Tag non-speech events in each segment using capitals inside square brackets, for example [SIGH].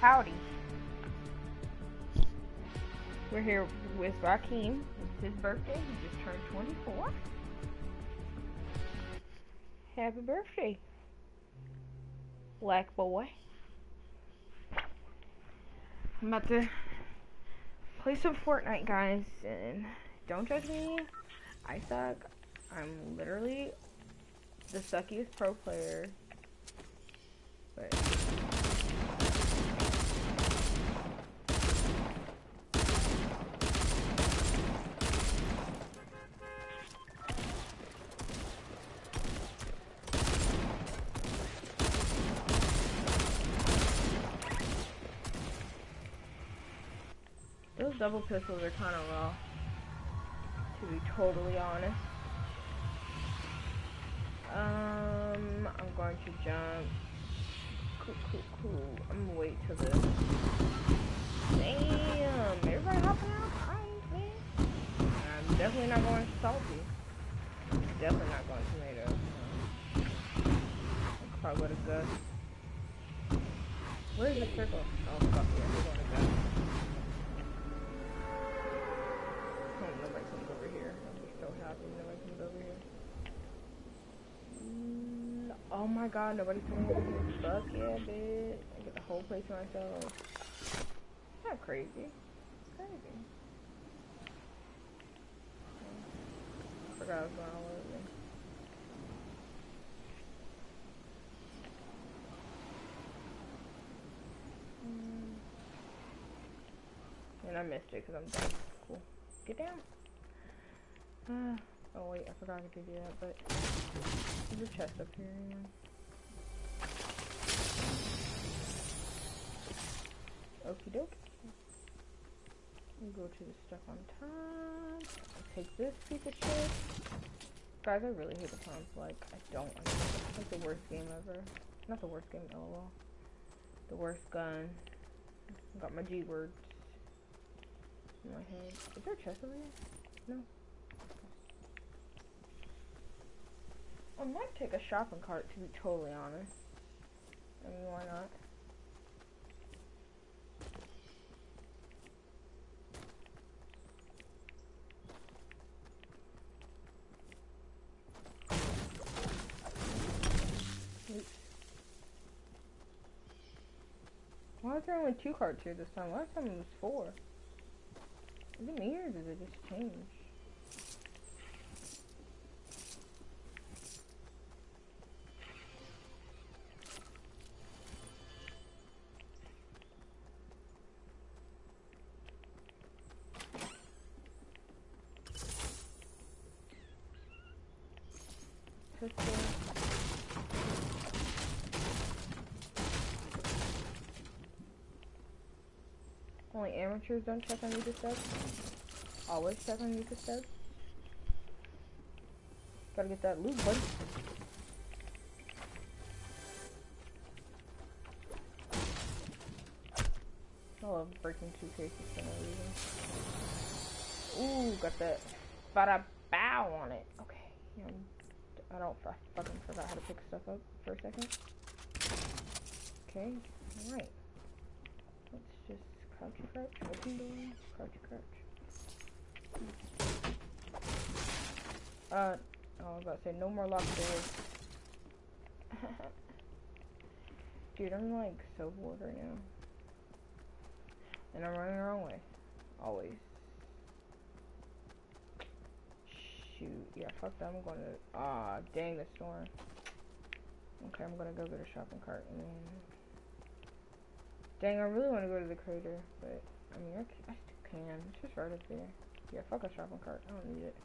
Howdy. We're here with Raheem. It's his birthday. He just turned 24. Happy birthday, black boy. I'm about to play some Fortnite, guys, and don't judge me. I suck. I'm literally the suckiest pro player. But double pistols are kind of raw, to be totally honest. Um, I'm going to jump. Cool, cool, cool. I'm gonna wait till the. Damn, everybody hopping out? I'm definitely not going salty. Definitely not going tomato. I'll probably go to Gus. Where's the circle? Oh, fuck yeah, we're going to Gus. Just so happy nobody comes over here. Mm, oh my god, nobody comes over here. Fuck yeah, bitch. I get the whole place to myself. Not crazy. It's crazy. I forgot I was going all over. Mm. And I missed it because I'm done. Cool. Get down. Uh, oh wait, I forgot to do that, but there's a chest up here. You know. Okie dokie. We'll go to the stuff on top. I'll take this piece of shit. Guys, I really hate the pump. Like, I don't understand. It's like the worst game ever. Not the worst game, lol. The worst gun. I got my G words in my head. Is there a chest over here? No. I might take a shopping cart to be totally honest. I mean, why not? Why is there only two carts here this time? Last time it was four. Is it me or did it just change? Pistol. Only amateurs don't check on Yuka stuff. Always check on Yuka stuff. Gotta get that loot, buddy. I love breaking two cases for no reason. Ooh, got that bada bow on it. Okay, you know, I don't I fucking forgot how to pick stuff up for a second. Okay, alright. Just crouch, open door, crouchy crouch. Uh, oh, I was about to say, no more locked doors. [LAUGHS] Dude, I'm like so bored right now. And I'm running the wrong way. Always. Shoot. Yeah, fuck that. I'm going to... Ah, dang the storm. Okay, I'm gonna go get a shopping cart and then... Dang, I really want to go to the crater, but... I mean, I, I still can. It's just right up there. Yeah, fuck a shopping cart. I don't need it.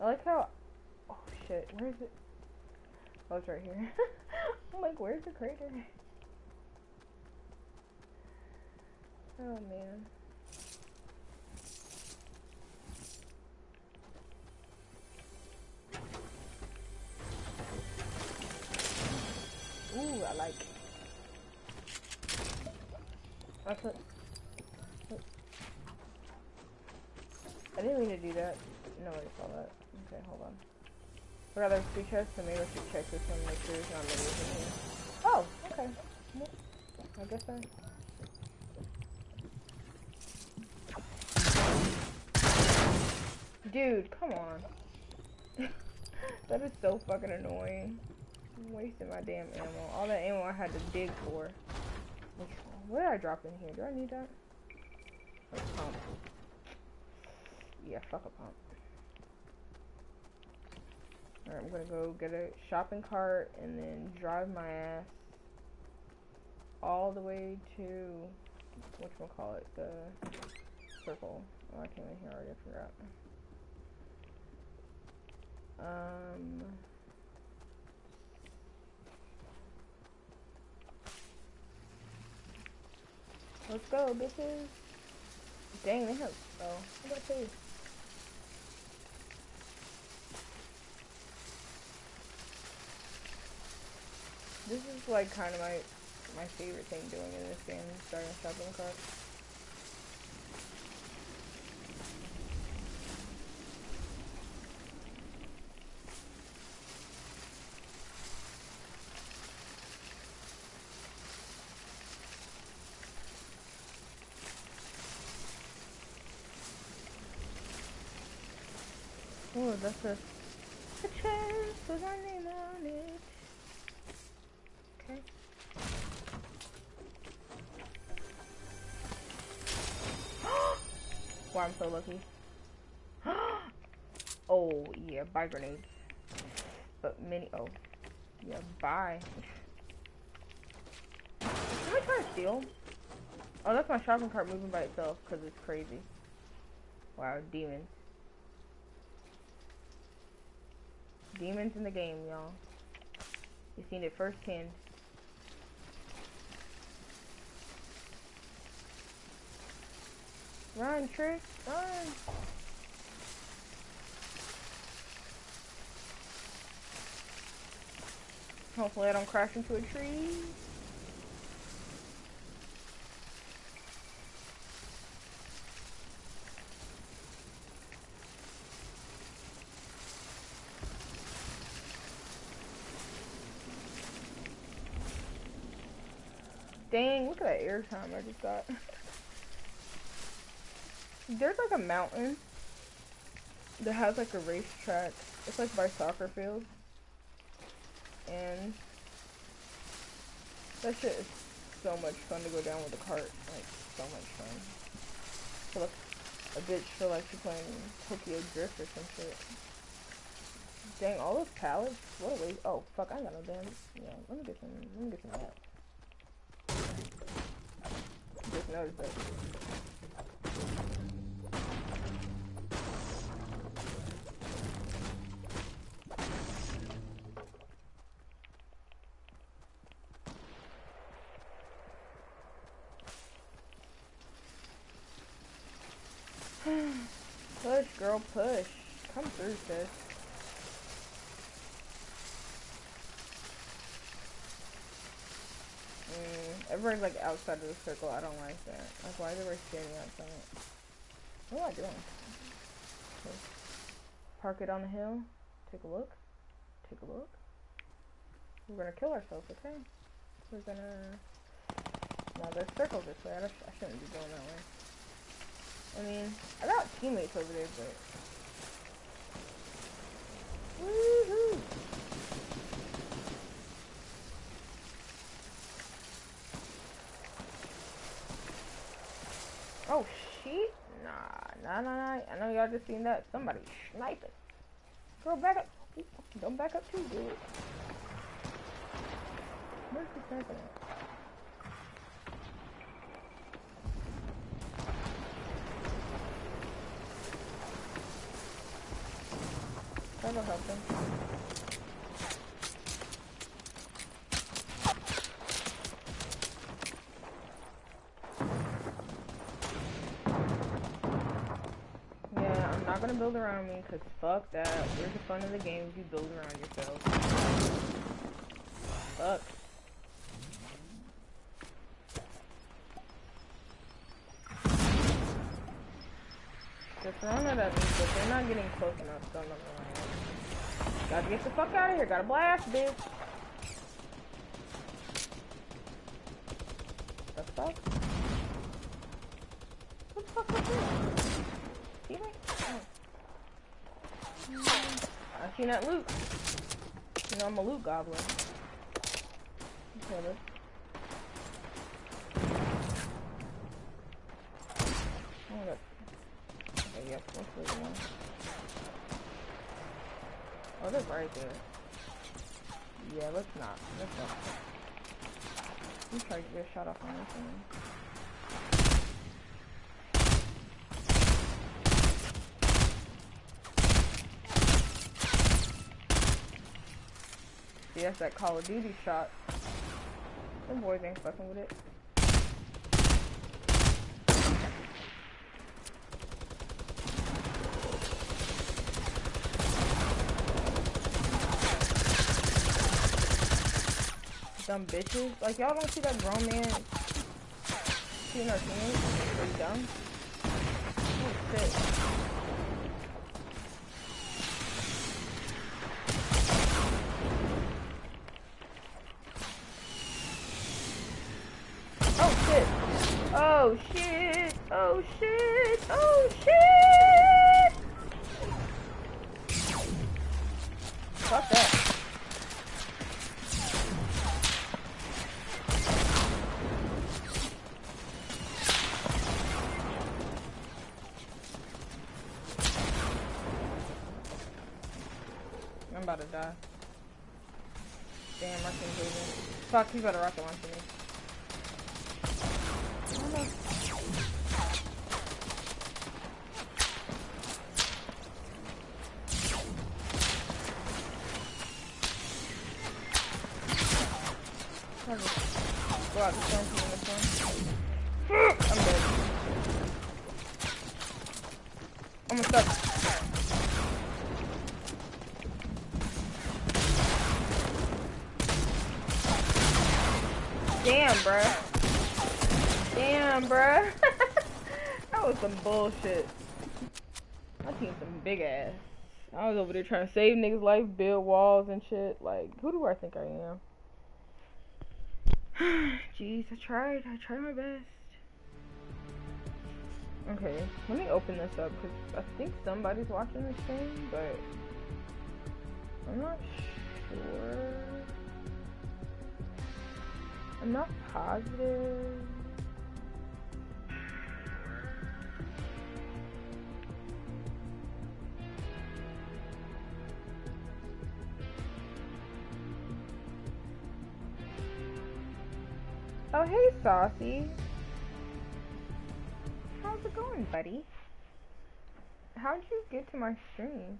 I like how... Oh, shit. Where is it? Oh, it's right here. [LAUGHS] I'm like, where's the crater? Oh, man. Ooh, I like. That's what. I didn't mean to do that. Nobody saw that. Okay, hold on. We got our two chests, so maybe I should check this one, make sure there's not many in here. Oh, okay. Well, I guess I... Dude, come on. [LAUGHS] that is so fucking annoying. I'm wasting my damn ammo. All that ammo I had to dig for. What did I drop in here? Do I need that? A pump. Yeah, fuck a pump. Alright, I'm gonna go get a shopping cart and then drive my ass all the way to which one call it the circle. Oh, I came in here already. I forgot. Um. Let's go, bitches. Dang, they have. Oh, I got two. This is like kind of my my favorite thing doing in this game, starting a shopping cart. That's a, a with my name on it. Okay. [GASPS] I'm so lucky. [GASPS] oh, yeah, buy grenades. But mini, oh. Yeah, buy. Am I trying to steal? Oh, that's my shopping cart moving by itself because it's crazy. Wow, demons. Demons in the game, y'all. You seen it firsthand. Run, Trick, run! Hopefully I don't crash into a tree. Dang, look at that air time I just got. There's like a mountain that has like a racetrack. It's like by soccer field. And that shit is so much fun to go down with a cart. Like, so much fun. So like a bitch feel like she's playing Tokyo Drift or some shit. Dang, all those pallets? What a waste. Oh, fuck, I got no damn. Yeah, let me get some, let me get some of that. Noticed that. [SIGHS] push, girl, push. Come through, sis. Like outside of the circle. I don't like that. Like, why is everybody standing outside? What am I doing? Okay. Park it on the hill. Take a look. Take a look. We're gonna kill ourselves, okay? We're gonna... No, there's circles this way. I, I shouldn't be going that way. I mean, I got teammates over there, but... Woohoo! Oh, shit? Nah, nah, nah. I know y'all just seen that. Somebody sniping. Girl, back up. Don't back up too, dude. Where's the at? That'll help them. Build around me, cause fuck that. Where's the fun of the game if you build around yourself? Fuck. Me, but they're not getting close enough, so I'm not Gotta get the fuck out of here. Gotta blast, bitch. The fuck? What the fuck was this? Teammate? Oh. Seen that loot. You know I'm a loot goblin. Oh, okay, Oh, God. Okay, one. Oh, they're right there. Yeah, let's not. Let's not. I'm trying to get a shot off on this one. See, that's that Call of Duty shot. Them boys ain't fucking with it. Dumb bitches. Like, y'all don't see that grown man shooting our teammates? Are you dumb? Oh, shit. He's about to rocket launch there trying to save niggas' life, build walls and shit. Like, who do I think I am? [SIGHS] Jeez, I tried. I tried my best. Okay, let me open this up because I think somebody's watching this thing, but I'm not sure. I'm not positive. Saucy. How's it going, buddy? How'd you get to my stream?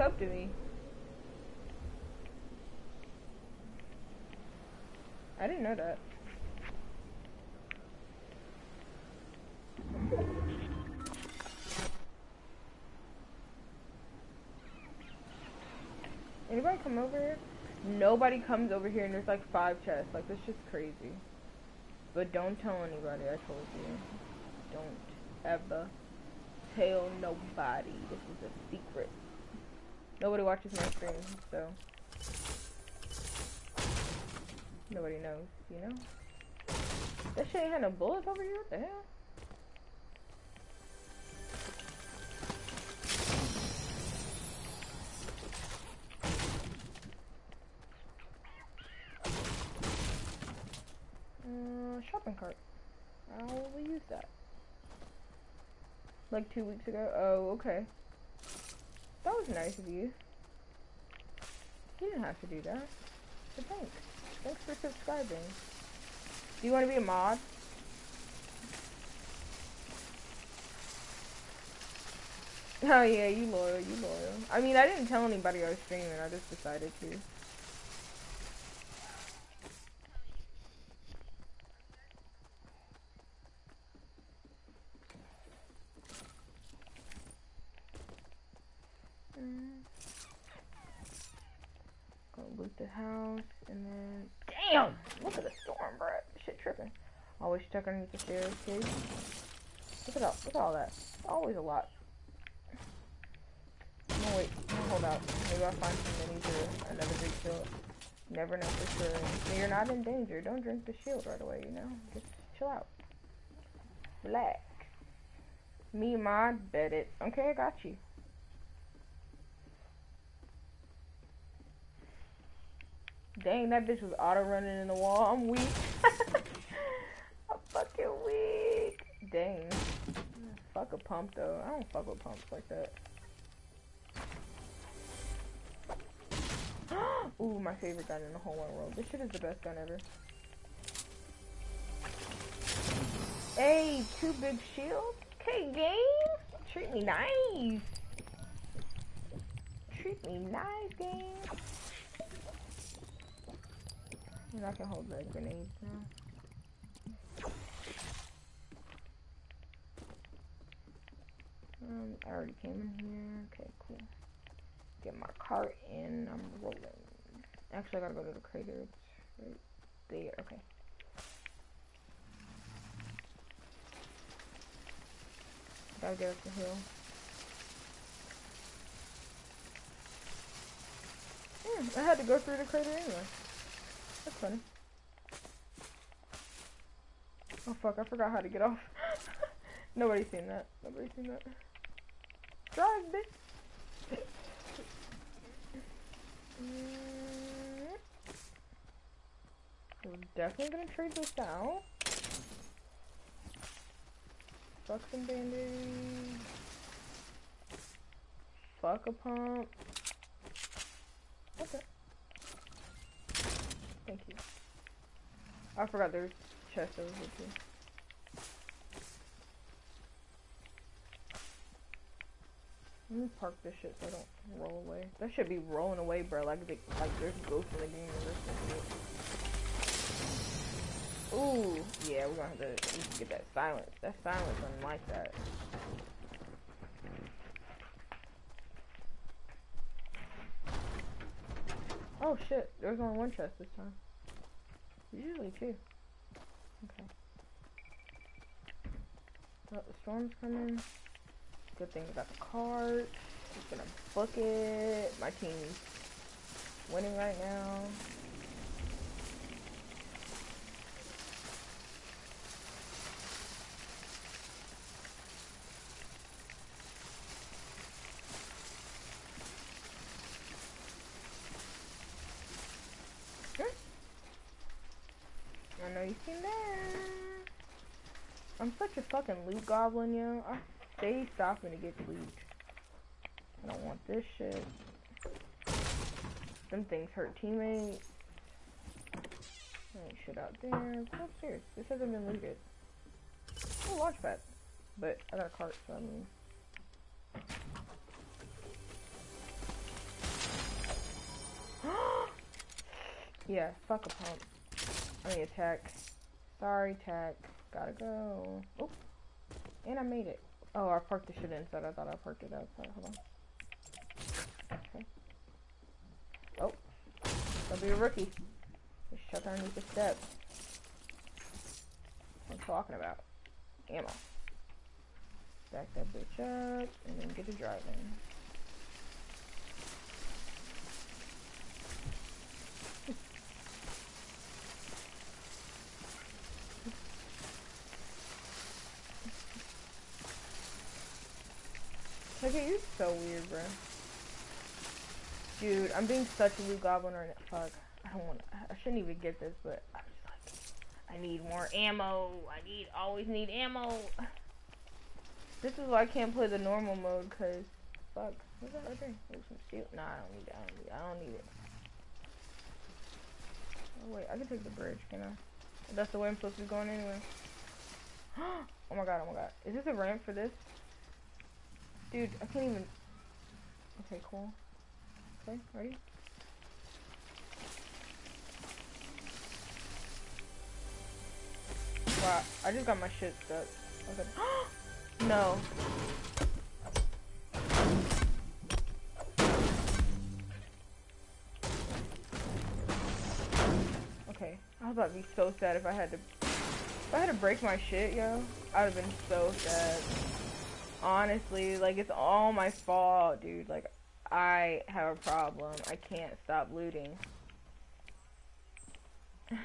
Sub to me? I didn't know that. Anybody come over here? Nobody comes over here and there's like five chests. Like, this just crazy. But don't tell anybody, I told you. Don't ever tell nobody. This is a secret. Nobody watches my stream, so. Nobody knows, you know? That shit ain't had no bullets over here? What the hell? Uh, shopping cart. I will use that. Like two weeks ago? Oh, okay. That was nice of you. You didn't have to do that. But thanks. Thanks for subscribing. Do you want to be a mod? Oh yeah, you loyal, you loyal. I mean, I didn't tell anybody I was streaming, I just decided to. Mm. Gonna loot the house, and then... Damn! Look at the storm, bro. Shit tripping. Always stuck underneath the stairs. Look at all, look at all that. Always a lot. No, wait. No, hold out. Maybe I'll find some minis or another big shield. Never know for sure. You're not in danger. Don't drink the shield right away, you know? Just chill out. Relax. Me, mod, bet it. Okay, I got you. Dang, that bitch was auto running in the wall. I'm weak. [LAUGHS] I'm fucking weak. Dang. Fuck a pump though. I don't fuck with pumps like that. [GASPS] Ooh, my favorite gun in the whole wide world. This shit is the best gun ever. Hey, two big shields? Okay, game. Treat me nice. Treat me nice, game. And I can hold the grenades now. Um, I already came in here. Okay, cool. Get my cart in. I'm rolling. Actually, I gotta go to the crater. It's right there. Okay. Gotta get up the hill. Yeah, I had to go through the crater anyway. That's funny. Oh fuck, I forgot how to get off. [LAUGHS] Nobody's seen that. Nobody's seen that. Drive, bitch. Mm-hmm. We're definitely gonna trade this out. Fuck some band-aids. Fuck a pump. Okay. Thank you. I forgot there's chest over here too. Let me park this shit so I don't roll away. That should be rolling away, bro. Like, they, like there's ghosts in the game or. Ooh, yeah, we're gonna have to get that silence. That silence, I like that. Oh shit, there's only one chest this time. Usually two. Okay. Oh, the storm's coming. Good thing we got the cart. Just gonna book it. My team's winning right now. I know you seen that. I'm such a fucking loot goblin, yo. Ah, I stay stopping to get loot. I don't want this shit. Some things hurt teammates. Shit out there. What's upstairs? This hasn't been looted. Oh, launch pad. But I got a cart, so I mean. [GASPS] yeah, fuck a pump. I mean attack. Sorry, tech. Gotta go. Oh, and I made it. Oh, I parked the shit inside. I thought I parked it outside. Hold on. Okay. Oh, don't be a rookie. Just shut underneath the steps. I'm talking about. Ammo. Back that bitch up, and then get to driving. Okay, you're so weird, bro. Dude, I'm being such a loot goblin right now. Fuck. I don't want to. I shouldn't even get this, but I'm just like, I need more ammo. I need, always need ammo. This is why I can't play the normal mode, cause fuck. What's that right there? Some. Nah, I don't need it. I don't need it. I don't need it. Oh wait, I can take the bridge, can I? That's the way I'm supposed to be going anyway. [GASPS] oh my god, oh my god. Is this a ramp for this? Dude, I can't even... Okay, cool. Okay, ready? Wow, I just got my shit stuck. Okay. [GASPS] no. Okay, I was about to be so sad if I had to, if I had to break my shit, yo. I'd have been so sad. Honestly, like it's all my fault, dude. Like I have a problem. I can't stop looting. [LAUGHS]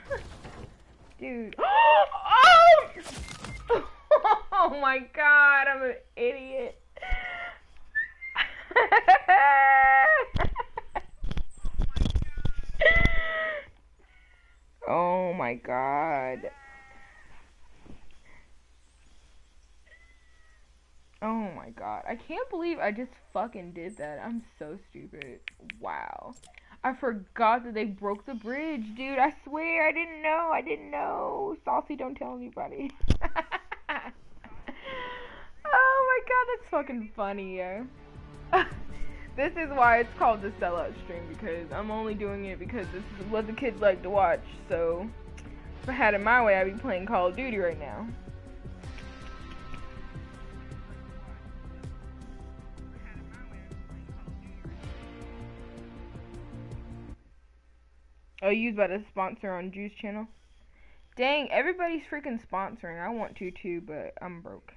dude. [GASPS] oh! [LAUGHS] oh my god, I'm an idiot. [LAUGHS] oh my god. Oh my god. I can't believe I just fucking did that. I'm so stupid. Wow. I forgot that they broke the bridge, dude. I swear I didn't know. I didn't know. Saucy, don't tell anybody. [LAUGHS] oh my god, that's fucking funny, [LAUGHS] this is why it's called the sellout stream because I'm only doing it because this is what the kids like to watch. So if I had it my way, I'd be playing Call of Duty right now. Oh, you about to sponsor on Juice channel? Dang, everybody's freaking sponsoring. I want to too, but I'm broke.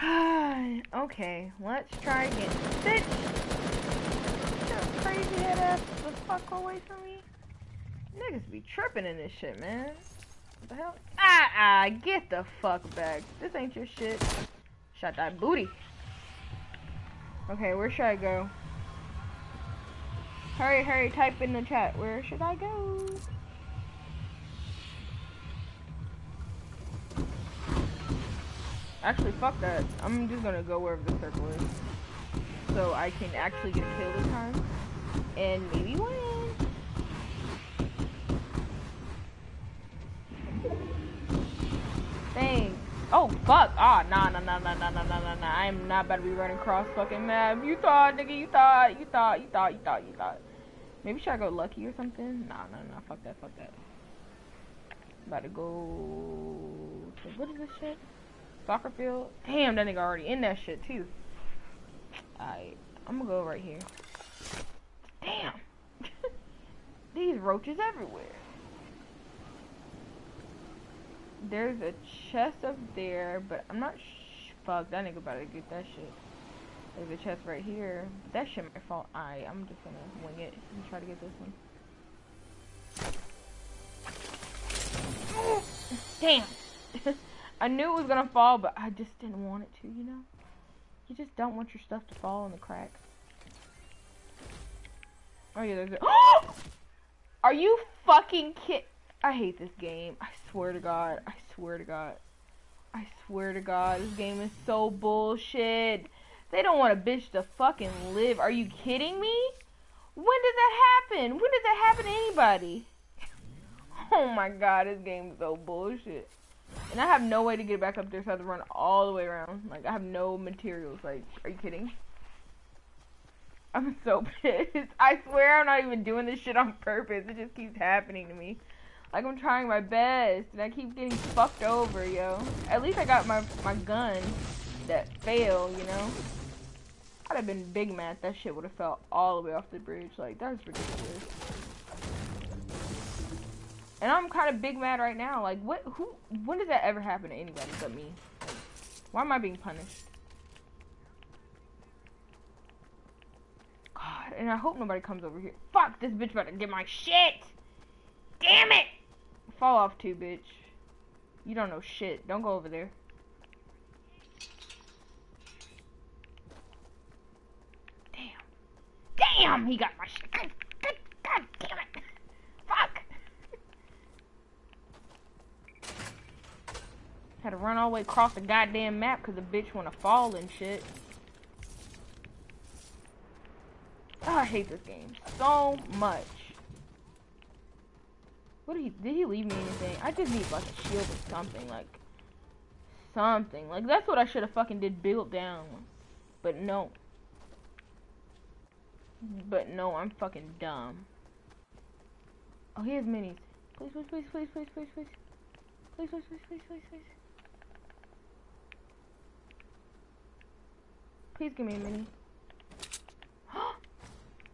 [SIGHS] okay, let's try again. Bitch! crazy head ass the fuck away from me. Niggas be tripping in this shit, man. What the hell? Ah, ah, get the fuck back. This ain't your shit. Shot that booty. Okay, where should I go? Hurry, hurry, type in the chat. Where should I go? Actually, fuck that. I'm just gonna go wherever the circle is. So I can actually get a kill this time. And maybe win. Thanks. Oh, fuck. Ah, oh, nah, nah, nah, nah, nah, nah, nah, nah, nah. I am not about to be running cross fucking map. You thought, nigga, you thought, you thought, you thought, you thought, you thought. Maybe should I go lucky or something? Nah, nah, nah. Fuck that, fuck that. About to go to, what is this shit? Soccer field? Damn, that nigga already in that shit, too. Alright, I'm gonna go right here. Damn. [LAUGHS] These roaches everywhere. There's a chest up there, but I'm not fuck, that nigga about to get that shit. There's a chest right here. That shit might fall. Alright, I'm just gonna wing it and try to get this one. Damn! [LAUGHS] I knew it was gonna fall, but I just didn't want it to, you know? You just don't want your stuff to fall in the cracks. Oh yeah, there's a- [GASPS] Are you fucking kid- I hate this game. I swear to God. I swear to God. I swear to God. This game is so bullshit. They don't want a bitch to fucking live. Are you kidding me? When did that happen? When did that happen to anybody? [LAUGHS] oh my god, this game is so bullshit. And I have no way to get back up there, so I have to run all the way around. Like, I have no materials. Like, are you kidding? I'm so [LAUGHS] pissed. I swear I'm not even doing this shit on purpose. It just keeps happening to me. Like I'm trying my best, and I keep getting fucked over, yo. At least I got my my gun that failed, you know. I'd have been big mad. That shit would have fell all the way off the bridge. Like that's ridiculous. And I'm kind of big mad right now. Like what? Who? When did that ever happen to anybody but me? Why am I being punished? God, and I hope nobody comes over here. Fuck, this bitch about to get my shit. Damn it! Fall off too, bitch. You don't know shit. Don't go over there. Damn. Damn! He got my shit. God, God, God damn it. Fuck! [LAUGHS] Had to run all the way across the goddamn map because the bitch wanna fall and shit. Oh, I hate this game so much. What did he, did he leave me anything? I just need like a shield or something, like, something. Like, that's what I should have fucking did build down. But no. But no, I'm fucking dumb. Oh, he has minis. Please, please, please, please, please, please, please. Please, please, please, please, please, please. Please give me a mini. [GASPS]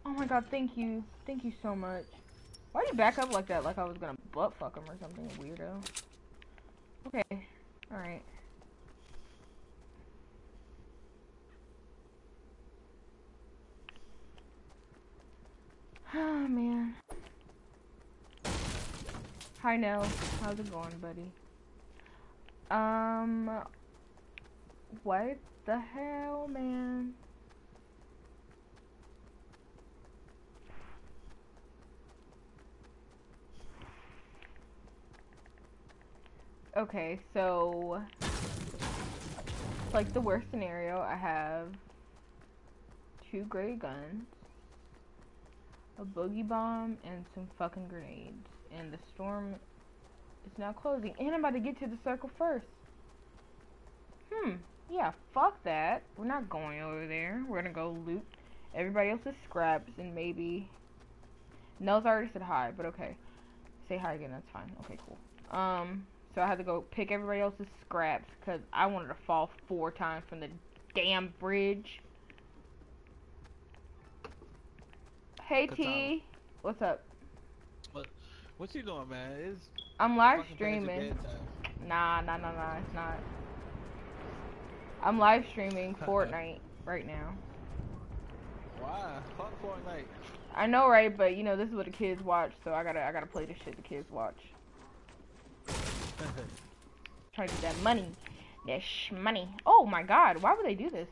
oh my god, thank you. Thank you so much. Why'd you back up like that? Like I was gonna butt fuck him or something, weirdo. Okay, alright. Oh [SIGHS] man. Hi Nell, how's it going, buddy? Um, what the hell, man? Okay, so like the worst scenario, I have two gray guns, a boogie bomb, and some fucking grenades. And the storm is now closing. And I'm about to get to the circle first. Hmm. Yeah, fuck that. We're not going over there. We're gonna go loot everybody else's scraps and maybe... Nell's already said hi, but okay. Say hi again, that's fine. Okay, cool. Um... So I had to go pick everybody else's scraps because I wanted to fall four times from the damn bridge. Hey T, what's up? What? What you doing, man? It's I'm live streaming. Nah, nah, nah, nah. It's not. I'm live streaming [LAUGHS] Fortnite right now. Why? Fuck Fortnite. I know, right? But you know, this is what the kids watch, so I gotta, I gotta play the shit the kids watch. Trying to get that money. That money. Oh my god, why would they do this?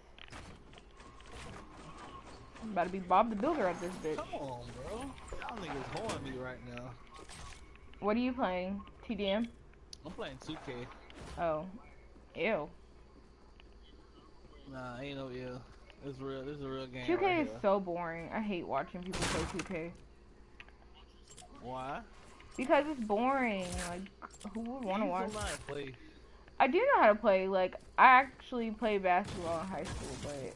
I'm about to be Bob the Builder at this bitch. Come on, bro. Y'all niggas holding me right now. What are you playing? TDM? I'm playing 2K. Oh. Ew. Nah, ain't no ew. It's real. This is a real game. 2K right is here. so boring. I hate watching people play 2K. Why? Because it's boring. Like, who would want to watch? so nice, please. I do know how to play. Like, I actually played basketball in high school, but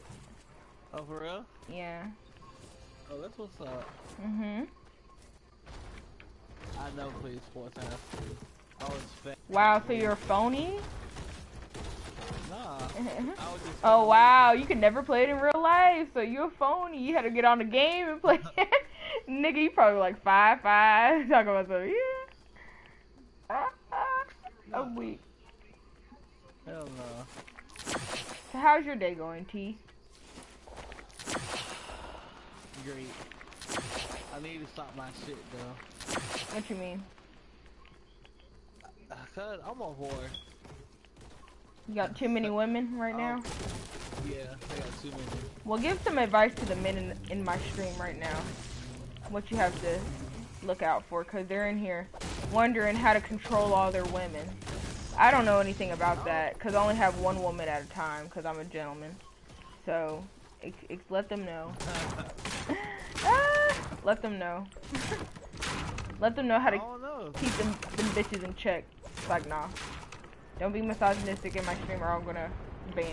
Oh, for real? yeah. Oh, that's what's up. Mm-hmm. I never played sports in high school. I was fat. Wow. So you're a phony? Nah. [LAUGHS] I was just oh wow. You could never play it in real life. So you're a phony. You had to get on the game and play. [LAUGHS] it. Nigga, you probably like five five. [LAUGHS] Talking about something. yeah. Ah, ah. I'm weak. Hell no. So how's your day going, T? Great. I need to stop my shit though. What you mean? Cause I'm a whore. You got too many women right now? Yeah, I got too many. Well, give some advice to the men in, in my stream right now. What you have to look out for, because they're in here wondering how to control all their women. I don't know anything about that, because I only have one woman at a time, because I'm a gentleman. So, let them know. [LAUGHS] ah, let them know. [LAUGHS] let them know how to keep them, them bitches in check. It's like, nah. Don't be misogynistic in my stream or I'm gonna ban you.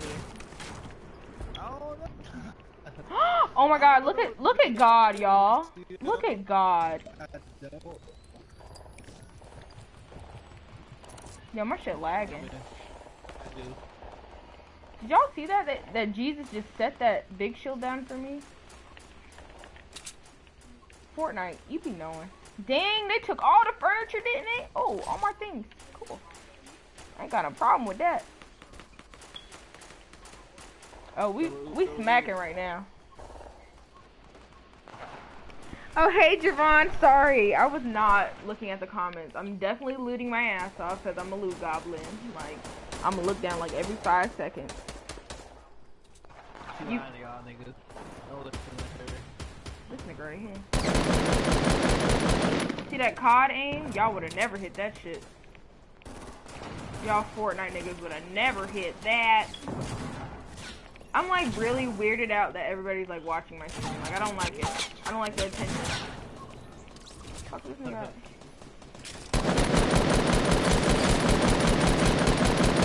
[LAUGHS] [GASPS] Oh my god, look at look at God, y'all. Look at God. Yo, my shit lagging. Did y'all see that? that? That Jesus just set that big shield down for me? Fortnite, you be knowing. Dang, they took all the furniture, didn't they? Oh, all my things. Cool. I ain't got a problem with that. Oh, we we smacking right now. Oh, hey, Javon. Sorry, I was not looking at the comments. I'm definitely looting my ass off because I'm a loot goblin. Like, I'm gonna look down like every five seconds. You- lying to y'all niggas. Don't listen to her. This nigga right here. See that COD aim? Y'all would have never hit that shit. Y'all Fortnite niggas would have never hit that. I'm like really weirded out that everybody's like watching my stream. Like I don't like it. I don't like the attention. Fuck this nigga.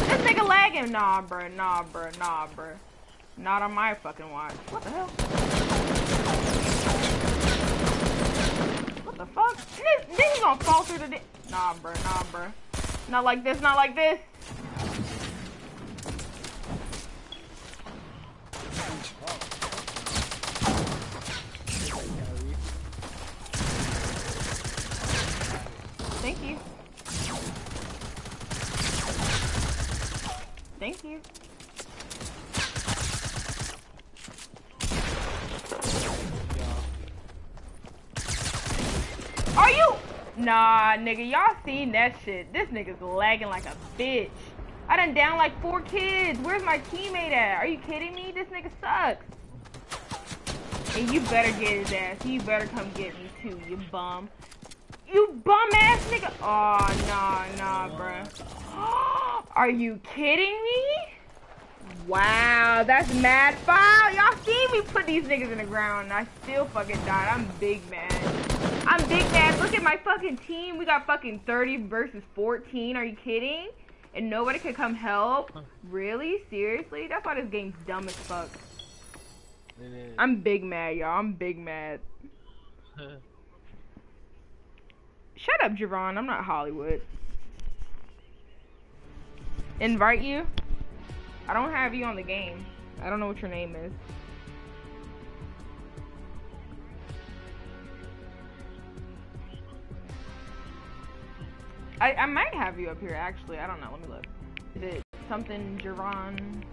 This nigga lagging. Nah, bruh. Nah, bruh. Nah, bruh. Not on my fucking watch. What the hell? What the fuck? Then you gonna fall through the Nah, bruh. Nah, bruh. Not like this. Not like this. Thank you. You. Are you? Nah, nigga, y'all seen that shit. This nigga's lagging like a bitch. I done down like four kids. Where's my teammate at? Are you kidding me? This nigga sucks. And you better get his ass. You better come get me too, you bum. You bum ass nigga. Oh, nah, nah, bruh. [GASPS] Are you kidding me? Wow, that's mad foul. Y'all seen me put these niggas in the ground and I still fucking died. I'm big mad. I'm big mad. Look at my fucking team. We got fucking 30 versus 14. Are you kidding? And nobody could come help? Really? Seriously? That's why this game's dumb as fuck. It is. I'm big mad, y'all. I'm big mad. [LAUGHS] Shut up, Javon. I'm not Hollywood. Invite you? I don't have you on the game. I don't know what your name is. I, I might have you up here actually. I don't know. Let me look. Is it something Javon?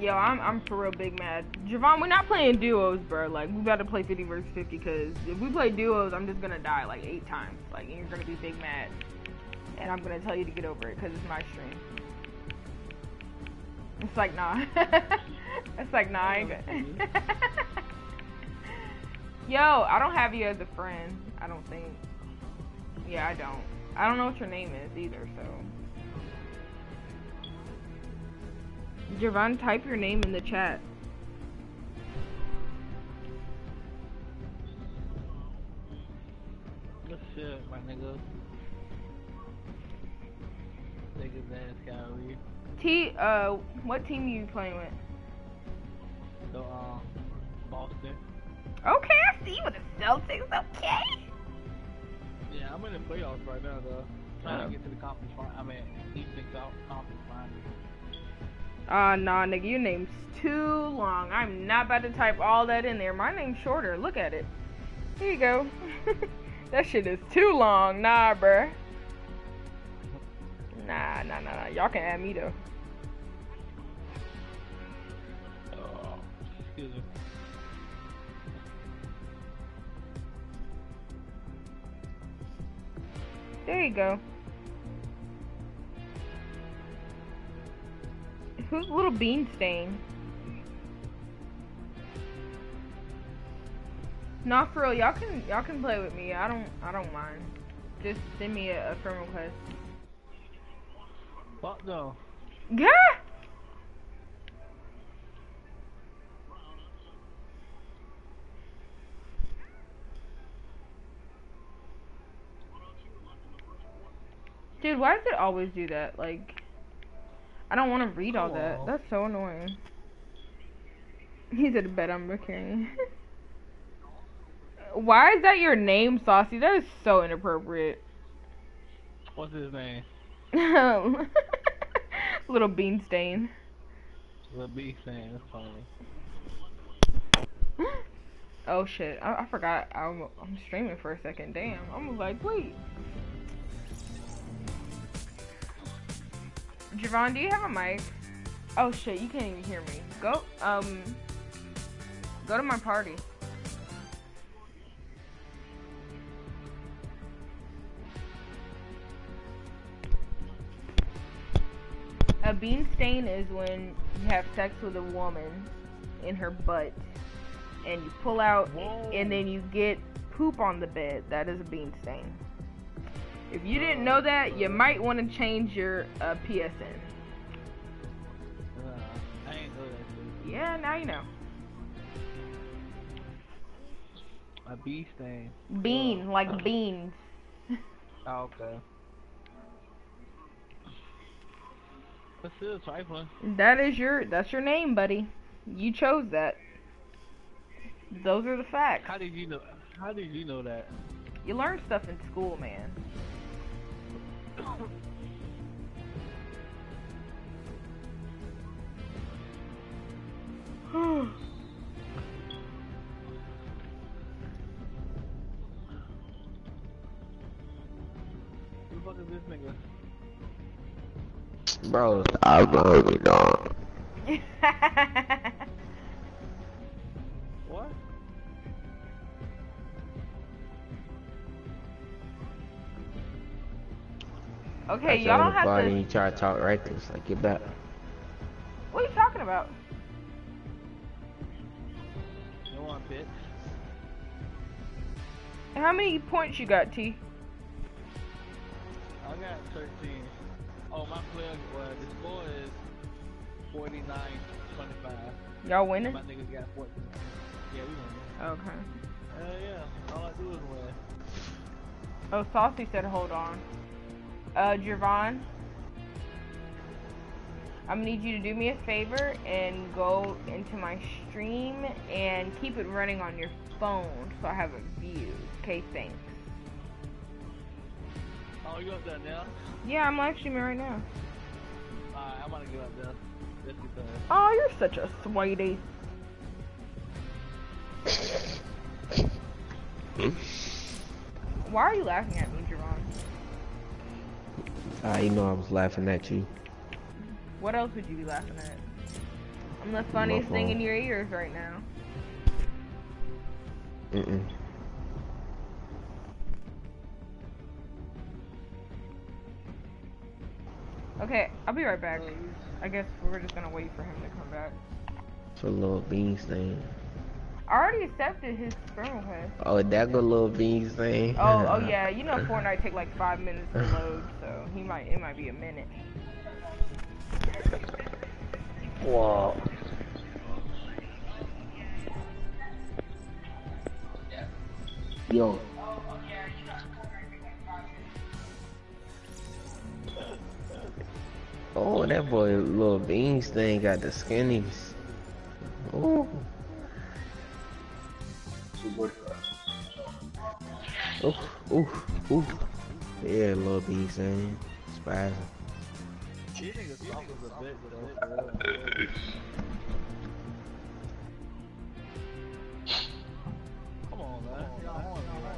Yo, I'm I'm for real big mad. Javon, we're not playing duos, bro. Like we got to play 50 versus 50 because if we play duos, I'm just gonna die like eight times. Like and you're gonna be big mad, and I'm gonna tell you to get over it because it's my stream. It's like nah. [LAUGHS] it's like nah. I ain't. [LAUGHS] Yo, I don't have you as a friend. I don't think. Yeah, I don't. I don't know what your name is either. So. Javon, type your name in the chat. Good shit, my nigga. Niggas ass Kyrie. T, uh, what team are you playing with? So, um, Boston. Okay, I see you with the Celtics. Okay. Yeah, I'm in the playoffs right now, though. Trying Oh. to get to the conference final. I mean, Eastern South Conference final. Uh, nah, nigga, your name's too long. I'm not about to type all that in there. My name's shorter. Look at it. Here you go. [LAUGHS] that shit is too long. Nah, bruh. Nah, nah, nah, nah. Y'all can add me though. Oh, excuse me. There you go. Who's little bean stain? Not for real. Y'all can y'all can play with me. I don't I don't mind. Just send me a, a friend request. Fuck no. Yeah. Dude, why does it always do that? Like, I don't want to read all that. That's so annoying. He's at bed. I'm carrying. [LAUGHS] Why is that your name, Saucy? That is so inappropriate. What's his name? [LAUGHS] Little bean stain. The B thing. That's funny. [GASPS] Oh shit! I, I forgot. I'm, I'm streaming for a second. Damn. I'm like, wait. Javon, do you have a mic? Oh shit! You can't even hear me. Go. Um. Go to my party. A bean stain is when you have sex with a woman in her butt and you pull out Whoa. and then you get poop on the bed, that is a bean stain. If you didn't know that, you might want to change your uh, PSN. Uh, I ain't that. Yeah, now you know. A bee stain. Bean, like beans. [LAUGHS] Oh, okay. But still trifling. That is your, that's your name, buddy. You chose that. Those are the facts. How did you know? How did you know that? You learn stuff in school, man. Bro, I'm hungry, dog. Okay, y'all don't have Body, to. you try to talk right there, like get back. What are you talking about? No one, bitch. How many points you got, T? I got 13. Oh, my player, well, the score is 49 25. Y'all winning? My niggas got 14. Yeah, we won. Okay. Hell yeah. All I do is win. Oh, Saucy said hold on. Uh, Javon, I'm gonna need you to do me a favor and go into my stream and keep it running on your phone so I have a view. Okay, thanks. Oh, you up there now? Yeah, I'm live streaming right now. Alright, I'm gonna get up there. Just because. Oh, you're such a sweetie. Why are you laughing at me, Javon? Ah, you know I was laughing at you. What else would you be laughing at? I'm the funniest thing in your ears right now. Mm-mm. Okay, I'll be right back. I guess we're just gonna wait for him to come back. It's a little bean stain. I already accepted his friend request. Oh, that good little bean thing. Oh, oh yeah, you know Fortnite take like five minutes to load, so he might, it might be a minute. Wow. Yo. Oh, that boy, little beans thing got the skinnies. Ooh. Ooh, ooh, ooh. Yeah, little beans thing. Spazzing. These niggas soft as a though. Come on, man. Come on, man.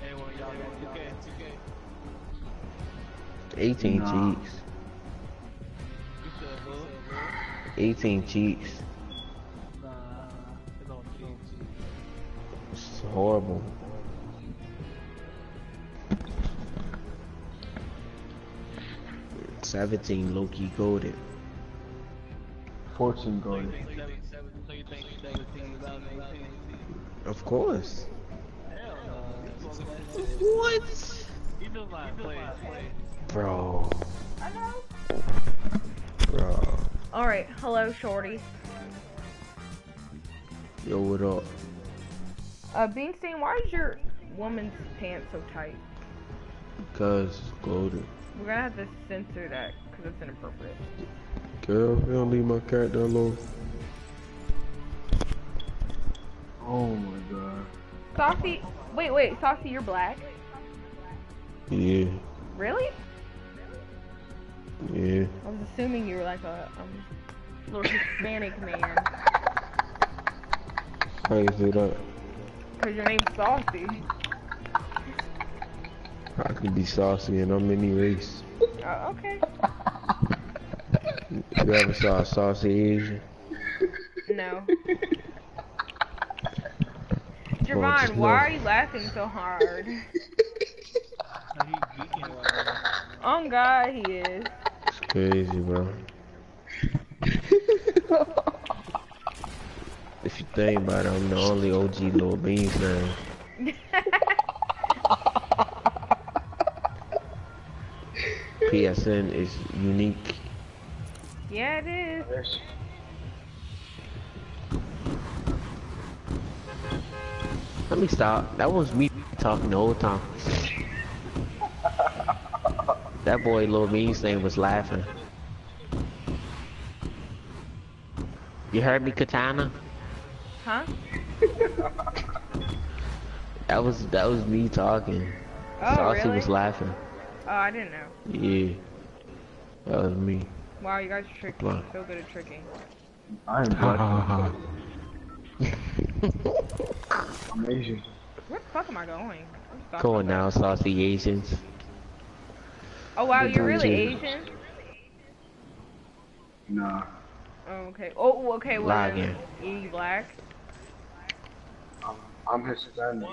Hey, well, y'all got 2K, 2K. 18 Nah. cheeks. 18 cheeks. Nah, it's cheats. It's horrible. Seventeen Loki key goaded. 14 So you gold. think 17, so you think 17 is out of course. What? You know my play. Bro. I. Bro. All right, hello, shorty. Yo, what up? Uh, Beanstein, why is your woman's pants so tight? Cause it's goaded. We're gonna have to censor that because it's inappropriate. Girl, you don't leave my character alone. Oh my god. Saucy, wait, wait, Saucy, you're black? Yeah, Really? Yeah. I was assuming you were like a um, little Hispanic man. How you say that? Cause your name's Saucy. I can be saucy and I'm any race. Uh, okay. You ever saw a saucy Asian? No. Javon, why are you laughing so hard? On God, he is. It's crazy, bro. if you think about it, I'm the only OG Lil Beans fan. PSN is unique. yeah, it is. Let me stop. That was me talking the whole time. That boy Lil Beans name was laughing. You heard me, Katana? Huh? [LAUGHS] That was that was me talking. Oh, Saucy really? was laughing. Oh, I didn't know. Yeah. That was me. Wow, you guys are tricky. Wow. So good at tricking. I am [LAUGHS] Ha ha black. ha. I'm Asian. Where the fuck am I going? I'm Come on now, saucy Asians. Oh wow, you're really times, Asian? Nah. Oh, okay. Oh, okay. Well, Lagging. E black. I'm, I'm Hispanic.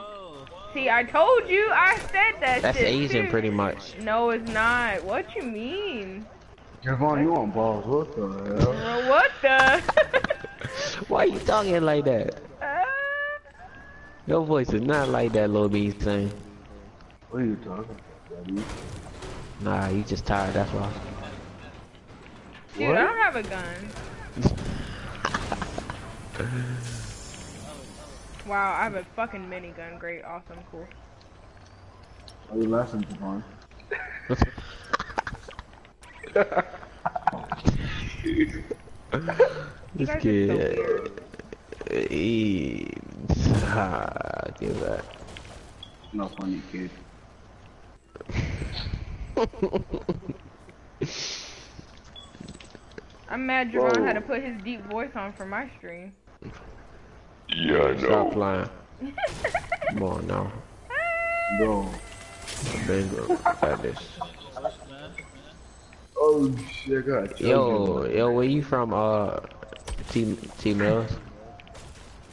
See, I told you. I said that That's shit Asian too. pretty much. No, it's not. What you mean? Javon, you on balls. What the hell? Well, what the? [LAUGHS] Why you talking like that? Uh, Your voice is not like that little Beans thing. What are you talking about, buddy? Nah, you just tired, that's why. Dude, What? I don't have a gun. [LAUGHS] Wow, I have a fucking minigun. Great, awesome, cool. Are [LAUGHS] you laughing, Javon? You This guys are so kid. weird. He, ah, give that. No funny kid. [LAUGHS] I'm mad Javon Whoa. had to put his deep voice on for my stream. Yeah, I know. Stop lying. [LAUGHS] Come on now. Bro. Bingo. Got this. Oh shit, I got Yo, yo, where you from, uh, T, T Mills?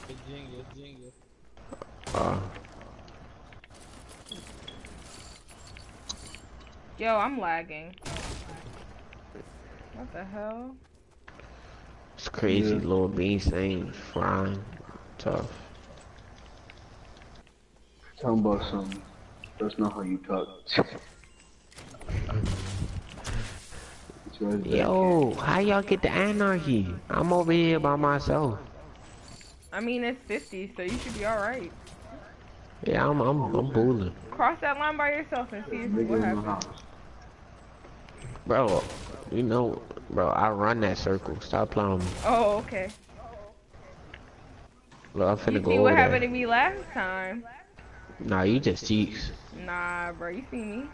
Virginia, Virginia. Uh, Yo, I'm lagging. What the hell? it's crazy, Yeah. Lil Beans thing, frying, tough. Tell him about something. That's not how you talk. It's right there. Yo, how y'all get the anarchy? I'm over here by myself. I mean, it's 50, so you should be alright. Yeah, I'm, I'm, I'm bullying. Cross that line by yourself and see Nigga what in my happens. Bro, you know, bro, I run that circle. Stop playing. Oh, okay. Look, I'm finna You go see what happened there. to me last time? Nah, you just cheats. Nah, bro, you see me.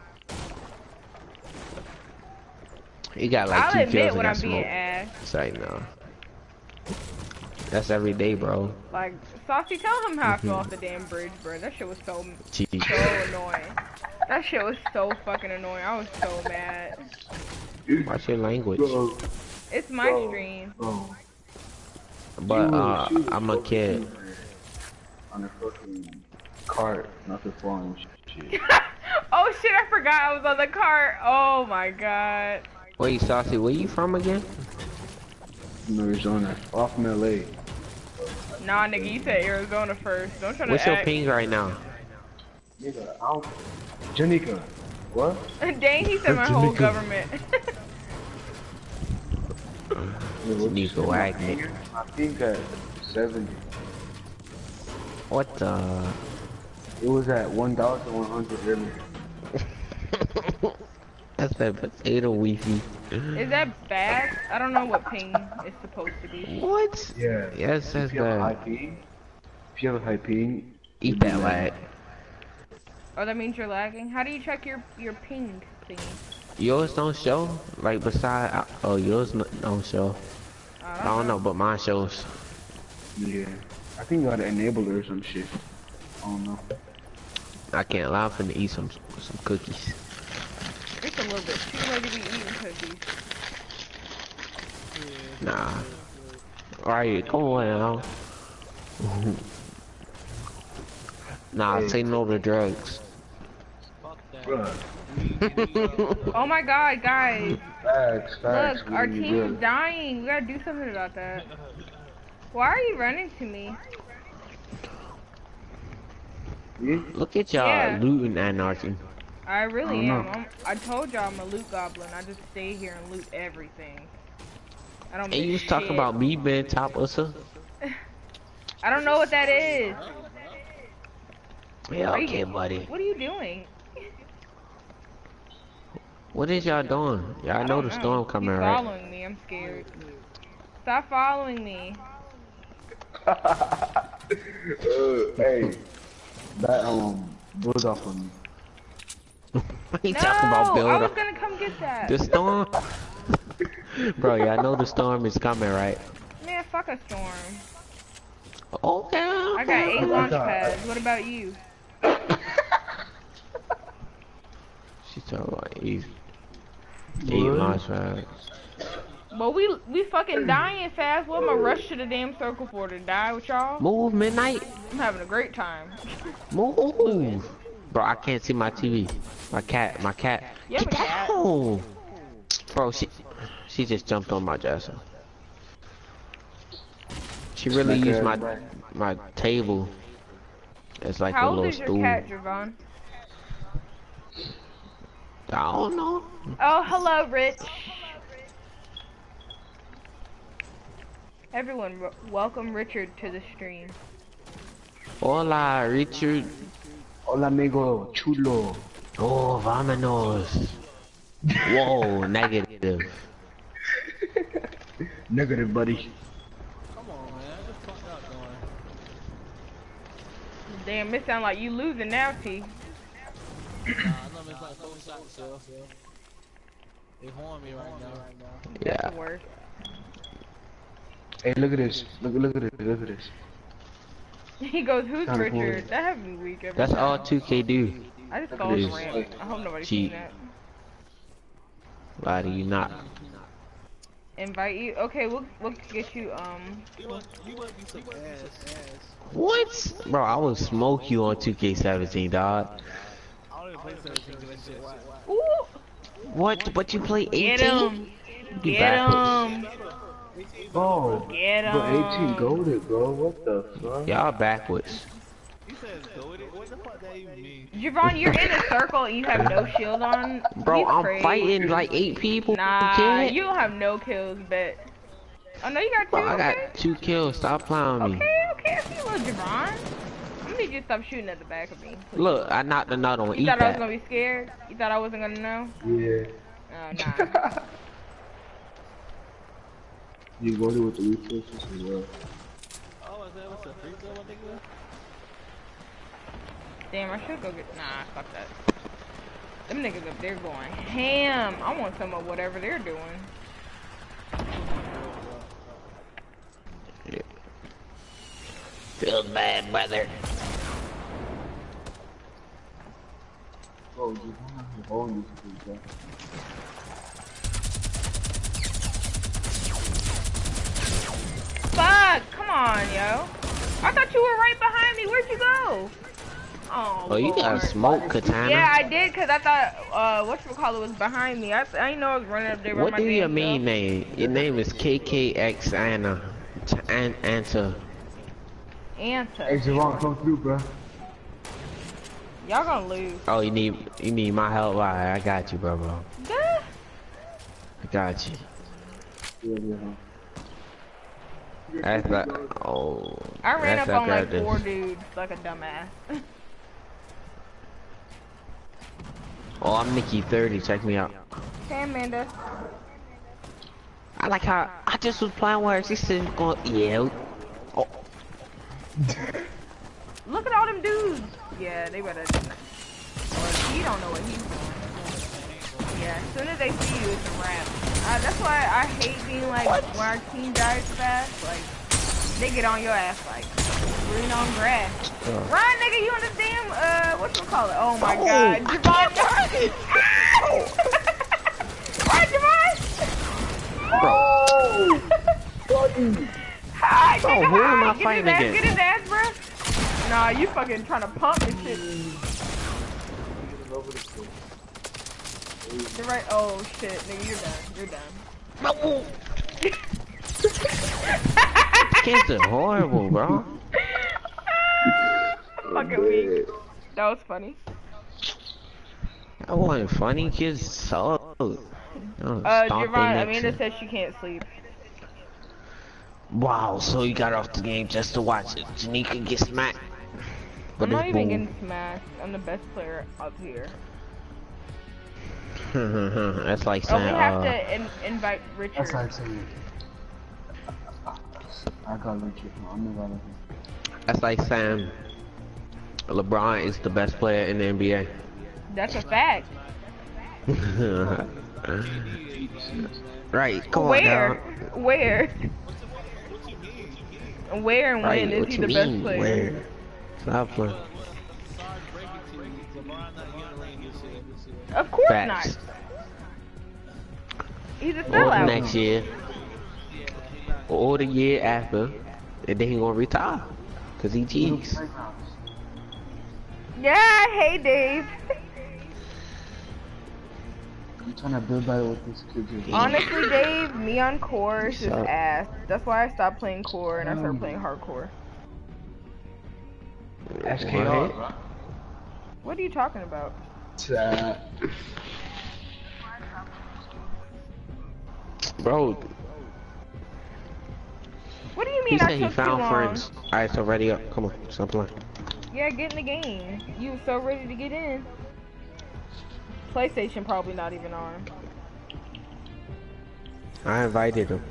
You got like I'll two kills and got smoke. It's like, no. That's every day, bro. Like, Saucy, tell him how I Mm-hmm. fell off the damn bridge, bro. That shit was so, Cheat. so annoying. That shit was so fucking annoying. I was so mad. Watch your language. Bro, It's my Bro. stream. bro. But, She uh, was- she was I'm a kid. On a fucking cart, not the phone shit. [LAUGHS] oh shit, I forgot I was on the cart. Oh my god. Wait, Saucy, where you from again? From Arizona, off from LA. Nah, nigga, you said Arizona first. Don't try to What's your act. ping right now? Nigga, I don't. Janika, what? [LAUGHS] Dang, he said my whole Jamaica. government. Janika Wagner. I think at 70. What the? It was at 1,100 earlier. [LAUGHS] That's that potato weefy. Is that bad? I don't know what ping is supposed to be. What? Yeah. Yes, that's If you have a high bad. ping, if you have a high ping, Eat that lag. Oh, that means you're lagging. How do you check your your ping thingy? Yours don't show? Like beside, uh, oh yours n- don't show. Oh, I don't know, but mine shows. Yeah. I think you gotta enable or some shit. I don't know. I can't lie, I'm finna eat some some cookies. It's a little bit too late to be eating cookies. Nah. Alright, come on now. [LAUGHS] nah, Hey. say no to drugs. Fuck that. Bruh. [LAUGHS] Oh my god, guys. Facts, facts. Look, our we team is good. dying. We gotta do something about that. Why are you running to me? Yeah? Look at y'all Yeah. looting anarchy. I really I am. I'm, I told y'all I'm a loot goblin. I just stay here and loot everything. I don't. And you was talking about me being top of some. [LAUGHS] I don't know what that is. Yeah, Are you- okay, buddy. What are you doing? What is y'all doing? Y'all know don't the storm coming, He's right? following me. I'm scared. Stop following me. [LAUGHS] Uh, hey, that um goes off on me. He no, talking about I was gonna come get that. The storm? [LAUGHS] Bro, y'all know the storm is coming, right? Man, fuck a storm. Oh, okay. I got okay. eight oh launch pads. What about you? [LAUGHS] She talking about eight, eight What? launch pads. Well, we we fucking dying fast. What am I rush to the damn circle for to die with y'all? Move, midnight. I'm having a great time. Move. Bro, I can't see my TV. My cat, my cat. You Get a cat? down. Bro, she, she just jumped on my dresser. She really Like used my my table as like How a old is your stool. cat, Javon? I don't know. Oh, hello, Rich. Everyone, welcome Richard to the stream. Hola, Richard. Hola amigo, chulo. Oh, vámonos. Whoa, negative. Negative, buddy. Come on, man. What the fuck y'all? Damn, it sound like you losing now, T. Nah, I know it's like four shots, so. They horn me right now. Yeah. That's the. Hey, look at this. Look, look at this. Look at this. [LAUGHS] He goes, who's Kinda cool. Richard? That have me weak every That's time. all 2K do. I just Look called at the this. I hope nobody's Cheat. seen that. Why do you not? Invite you. Okay, we'll we'll get you. Um, You must, you must be some ass. What? Bro, I will smoke you on 2K17, dog. I don't even play 17 because that shit whack. ooh, What? But you play 18? get him, get him, Oh, get him. but 18 goaded, bro. What the fuck? Y'all backwards. You said it's? What the fuck that even mean? Javon, you're in a circle and you have no [LAUGHS] shield on. Bro, He's I'm crazy. fighting like eight people. Nah, kid. you don't have no kills, but. Oh no, you got two. Bro, I okay. got two kills. Stop playing me. Okay, okay, I see you, little Javon. I'm gonna need you to stop shooting at the back of me. please. Look, I knocked another one. You Eat thought I was gonna be scared? You thought I wasn't gonna know? Yeah. Oh nah. [LAUGHS] You goaded oh, with the resources as well. Oh, I said, what's a free throw, nigga? Damn, I should go get. Nah, fuck that. Them niggas up there going ham. I want some of whatever they're doing. Feels bad, brother. Bro, Fuck! Come on, yo. I thought you were right behind me. Where'd you go? Oh, Oh, you got Lord. a smoke katana? Yeah, I did, cause I thought uh, what you call it was behind me. I, I didn't know I was running up there. by What my do you damn mean self. name? Your name is KKX Anna. T- An- Anta. Hey, Anta. Javon, come through, bro. Y'all gonna lose. Oh, you need you need my help? Alright, I got you, bro, bro. Duh. I got you. Yeah, yeah, huh? That's like, oh. I ran up on like after four dudes like a dumbass. [LAUGHS] Oh, I'm Mickey 30. Check me out. hey Amanda. I like how I just was playing with her. She said, going, yeah. Oh, [LAUGHS] Look at all them dudes. Yeah, they better. Or he don't know what he's doing. Yeah, as soon as they see you, it's a wrap. Uh, that's why I hate being like when our team dies fast. Like they get on your ass like green on grass. Uh. Run, nigga, you understand? Uh, what you call it? Oh my Oh, God, Javon! [LAUGHS] Run, Javon! bro. Hi, Bro, nigga, hi. I Get his ass, against? Get his ass, bro. Nah, you fucking trying to pump this shit. You're right. Oh shit, nigga, you're done. You're done. kids are horrible, bro. Fucking weak. That was funny. That wasn't funny. Kids suck. Oh, Uh, Javon, Amanda says she can't sleep. Wow, so you got off the game just to watch it. Janika get smacked. I'm not even boom. getting smashed. I'm the best player up here. [LAUGHS] That's like Oh, we have uh, to in invite Richard. That's like saying. I got Richard. I'm not that's like saying LeBron is the best player in the NBA. That's a fact. [LAUGHS] right, come Where? on now. Where? Where and Right, when is he you the best player? Where? Stop playing. Of course Facts. not. He's a Or next year, or the year after, and then he gonna retire, cause he cheats. Yeah, hey Dave. I'm trying to build better with this kid. here. Honestly, Dave, me on core is just ass. That's why I stopped playing core and I started playing hardcore. SKR, bro. What are you talking about? Chat. Bro, What do you he mean I said he found friends. Alright, so ready up. Come on, stop playing. Yeah, get in the game. You were so ready to get in. PlayStation probably not even on. I invited him.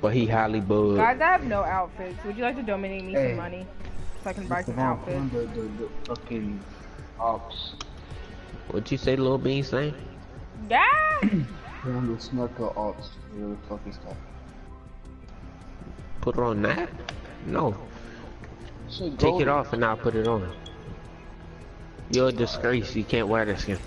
But he highly bugged. Guys, I have no outfits. Would you like to donate me Hey. some money so I can buy some outfits? the, the, the fucking ops. What'd you say, little bean saying? Yeah. Put on the snorkel ops. Whatever the fuck is that? Put it on that? No. Take it off and I'll put it on. You're a disgrace. You can't wear this skin.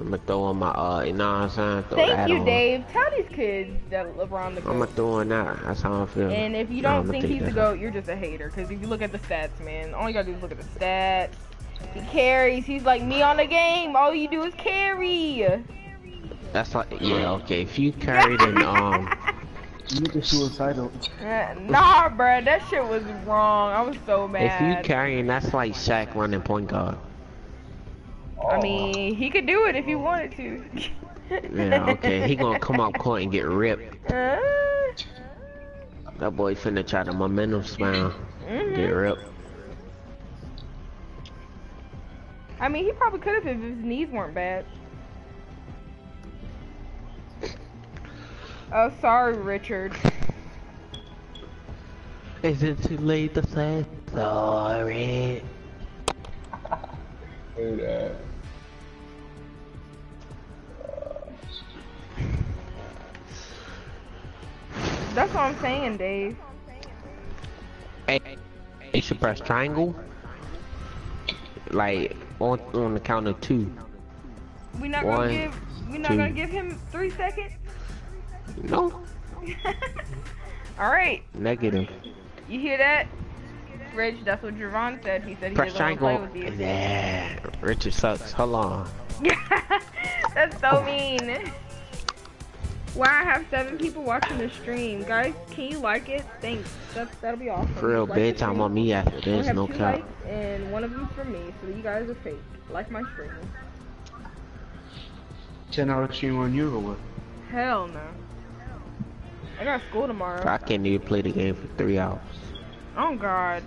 I'm gonna throw on my, uh, you know what I'm saying? Throw that Thank you, on. Dave. Tell these kids that LeBron the I'm gonna GOAT. throw on that. That's how I feel. And if you don't I'ma think he's the. GOAT, you're just a hater. Because if you look at the stats, man, all you gotta do is look at the stats. He carries. He's like me on the game. All you do is carry. That's like, yeah, okay. If you carried in, [LAUGHS] um, You look suicidal. Uh, nah, bruh, that shit was wrong. I was so mad. if mad. you carrying, that's like Shaq running point guard. I mean, he could do it if he wanted to. Yeah, okay. He gonna come up court and get ripped. Uh, That boy finna try to momentum spam. mhm. Get ripped. I mean, he probably could have if his knees weren't bad. Oh, sorry, Richard. Is it too late to say sorry? Dude, uh, That's what I'm saying, Dave. Hey, you should press triangle. Like on on the count of two. We not One, gonna give. We not two. gonna give him three seconds. No, [LAUGHS] [LAUGHS] All right, negative. you hear that, Rich? That's what Javon said. He said he Press doesn't want triangle. to play with you. Yeah, Richard sucks. Hold on. [LAUGHS] That's so mean. Wow, I have seven people watching the stream. Guys, can you like it? Thanks. That's, that'll be awesome. For real, Like the bedtime on me after I only this. have No two cap. likes, and one of them's for me, so you guys are fake. Like my stream. 10 hour stream on you or what? Hell no. I got school tomorrow. I can't even play the game for three hours. Oh God.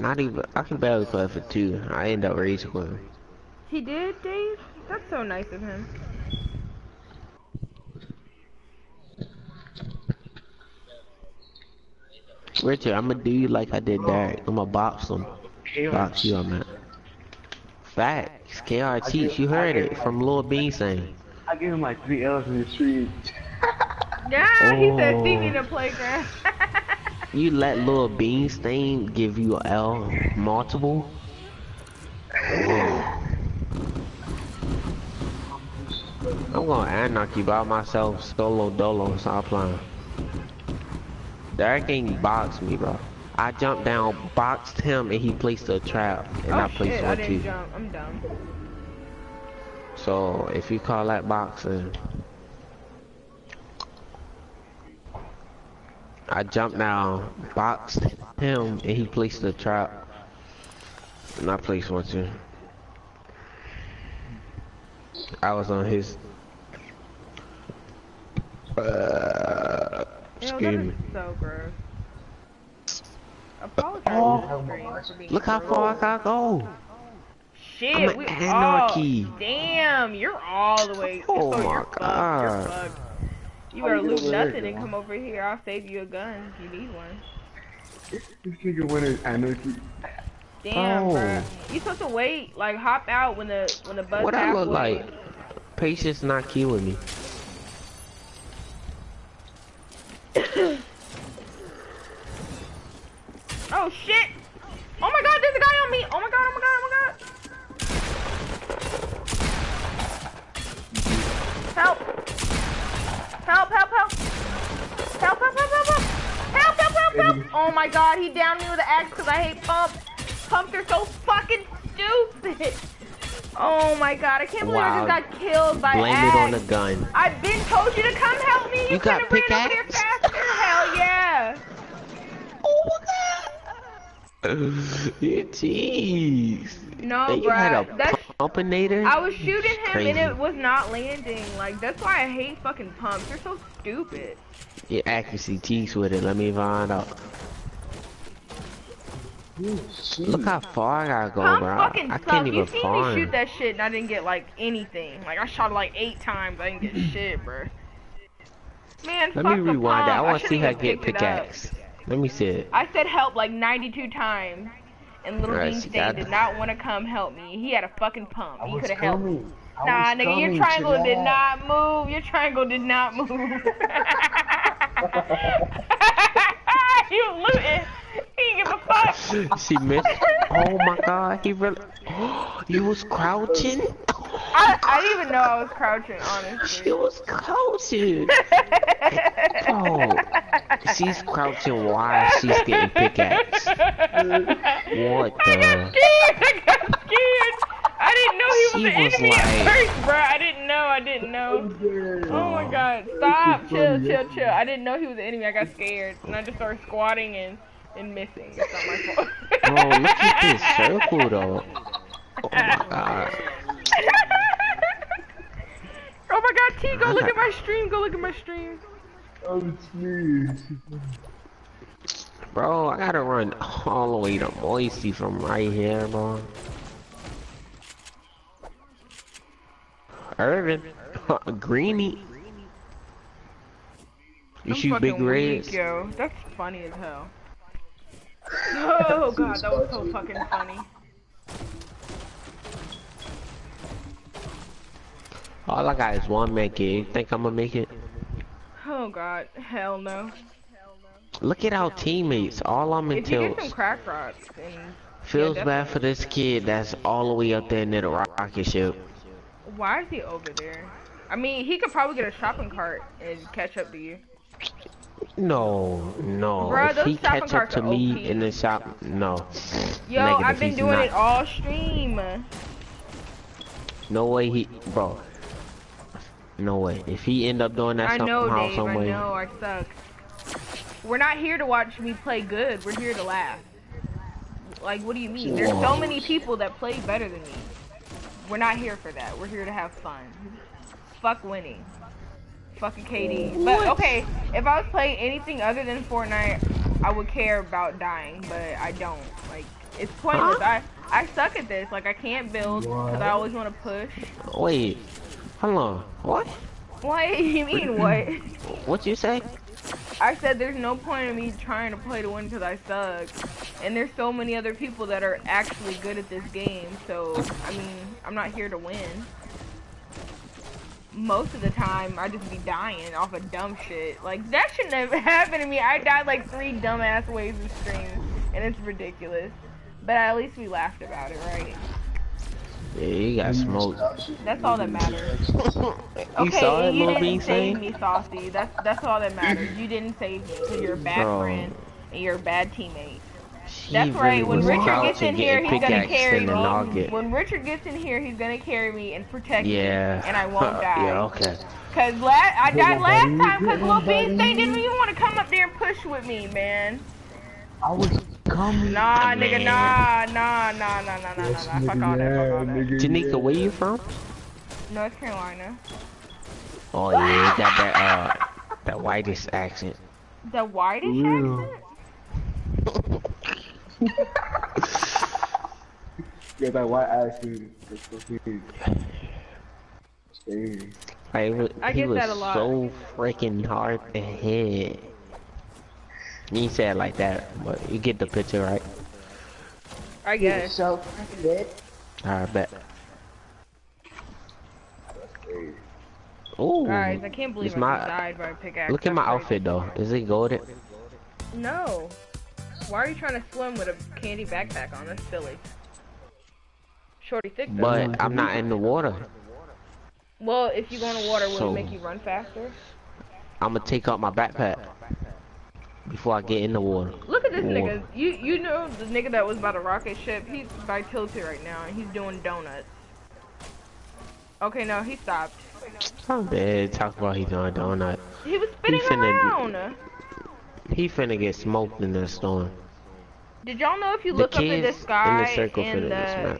Not even. I can barely play for two. I end up rage quitting. He did, Dave? That's so nice of him. Richard, I'm gonna do you like I did Derek. I'm gonna box him. Box you on that. Facts. KR cheats. You heard it from Lil Bean saying. I gave him like 3 L's in the street. [LAUGHS] Yeah, he said see me in Oh. the playground. [LAUGHS] You let Lil Bean stain give you a L multiple. [SIGHS] I'm gonna anarchy by myself, solo dolo, stop playing. Derek ain't boxed me, bro. I jumped down, boxed him, and he placed a trap, and oh I placed shit, I one didn't too. jump. I'm dumb. So if you call that boxing, I jumped down, boxed him, and he placed a trap. And I placed one too. I was on his. Uh, Ew, that excuse is me. so gross. Oh, Apologize Oh, to the stream for being Look how rude. far I gotta go. Shit, I'm we anarchy. Oh, damn, you're all the way. Oh you're my fucked. God. You're fucked. You How better you loot gonna nothing and come over here. I'll save you a gun if you need one. This nigga went in anarchy. Damn, Oh. bruh. You supposed to wait, like hop out when the when the bus What I look like? Patience not key with me. Oh shit! Oh my god, there's a guy on me! Oh my god, oh my god, oh my god! Help! Help, help, help! Help, help, help, help, help! Help, help, help, help! Oh my god, he downed me with an axe because I hate pumps. Pumps are so fucking stupid! Oh my god, I can't believe I just got killed by Blame axe. it on the gun. I've been told you to come help me. You, You got could've ran over there pickaxe? faster. Hell yeah! [LAUGHS] Jeez. No, Hey, you had a That's pumpinator? I was shooting him Crazy. and it was not landing. Like that's why I hate fucking pumps. They're so stupid. Your accuracy tease with it. Let me find out. Look how far I gotta go, Pumps bro. fucking I can't even You seen me shoot that shit and I didn't get like anything. Like I shot it like eight times. But I didn't get shit, bro. Man, Let me rewind that. I want to see her get picked it up. pickaxe. Let me see it. I said help like 92 times. And Little Alright, Bean she Stain did not want to come help me. He had a fucking pump. I He could have helped me. Nah, was nigga, your triangle did not move. Your triangle did not move. [LAUGHS] [LAUGHS] you looting. He didn't give a fuck. [LAUGHS] She missed. Oh my god, he really. [GASPS] you was crouching? I, I didn't even know I was crouching, honestly. She was crouching. [LAUGHS] Oh, she's crouching while she's getting pickaxe. [LAUGHS] What I got scared. I got scared. I didn't know he was She an was enemy at first, bro. I didn't know. I didn't know. Oh my god. Stop. Chill, chill, chill. I didn't know he was an enemy. I got scared. And I just started squatting and, and missing. It's not my fault. Bro, look at this circle though. Oh my [LAUGHS] god. oh my god, T, go look at my stream. Go look at my stream. Oh, it's me. Bro, I gotta run all the way to Moisty from right here, bro. Irvin. [LAUGHS] Greeny. You I'm shoot big fucking weak, reds? yo. That's funny as hell. Oh god, that was so fucking funny. All I got is one med kit. You think I'm gonna make it? Oh god, hell no. Look at our teammates. All I'm in If you get some tilts. crack rocks and Feels yeah, bad for this kid that's all the way up there near the rocket ship. Why is he over there? I mean, he could probably get a shopping cart and catch up to you. No, no. Bruh, if he catch up to me OP. in the shop, no. Yo, Negative, I've been doing not. it all stream. No way he, bro. No way. If he end up doing that I know, somehow, Dave. I know. I suck. We're not here to watch me play good. We're here to laugh. Like, what do you mean? There's so many people that play better than me. We're not here for that. We're here to have fun. Fuck winning. Fucking KD. But okay, if I was playing anything other than Fortnite, I would care about dying, but I don't. Like, it's pointless. I I suck at this. Like, I can't build because I always want to push. wait. Hold on. What? What? [LAUGHS] You mean what? [LAUGHS] What you say? I said there's no point in me trying to play to win because I suck. And there's so many other people that are actually good at this game. So, I mean, I'm not here to win. Most of the time, I just be dying off of dumb shit. Like, that shouldn't have [LAUGHS] happened to me. I died like three dumbass ways of stream. And it's ridiculous. But at least we laughed about it, right? Yeah, you got mm. smoked. That's all that matters. [LAUGHS] you Okay, saw it, and you little didn't bean save me, Saucy. That's that's all that matters. You didn't save me because you're a bad Bro. friend and you're a bad teammate. She That's really right. When Richard gets in get here, he's gonna carry me. nugget. When Richard gets in here, he's gonna carry me and protect Yeah. me, and I won't [LAUGHS] die. yeah, okay. Cause la- I died last time because Get Lil on, Bean buddy. they didn't even want to come up there and push with me, man. I was coming. Nah, nigga, nah, nah, nah, nah, nah, nah, nah. Fuck all that, fuck all that. Janika, where you from? North Carolina. Oh yeah, you got that uh, the whitest accent. The whitest yeah. accent. [LAUGHS] yeah, that white accent. That's so I get was that a lot. so freaking hard to hit. You said it like that, but you get the picture, right? I guess. So good. Alright, bet. Scary. Ooh, Guys, I can't believe it's I my- just died by a pickaxe. look at my outfit though. Is it golden? No. Why are you trying to swim with a candy backpack on? That's silly. Shorty thick though. But I'm not in the water. well, if you go in the water, will So- it make you run faster? I'm gonna take out my backpack before I get in the water. Look at this Water. nigga. You you know the nigga that was by the rocket ship? He's by Tilted right now and he's doing donuts. Okay, no, he stopped. I'm bad. Talk about he's doing donut. He was spinning finna- around. He finna get smoked in the storm. Did y'all know if you The look up in the in sky the circle and finna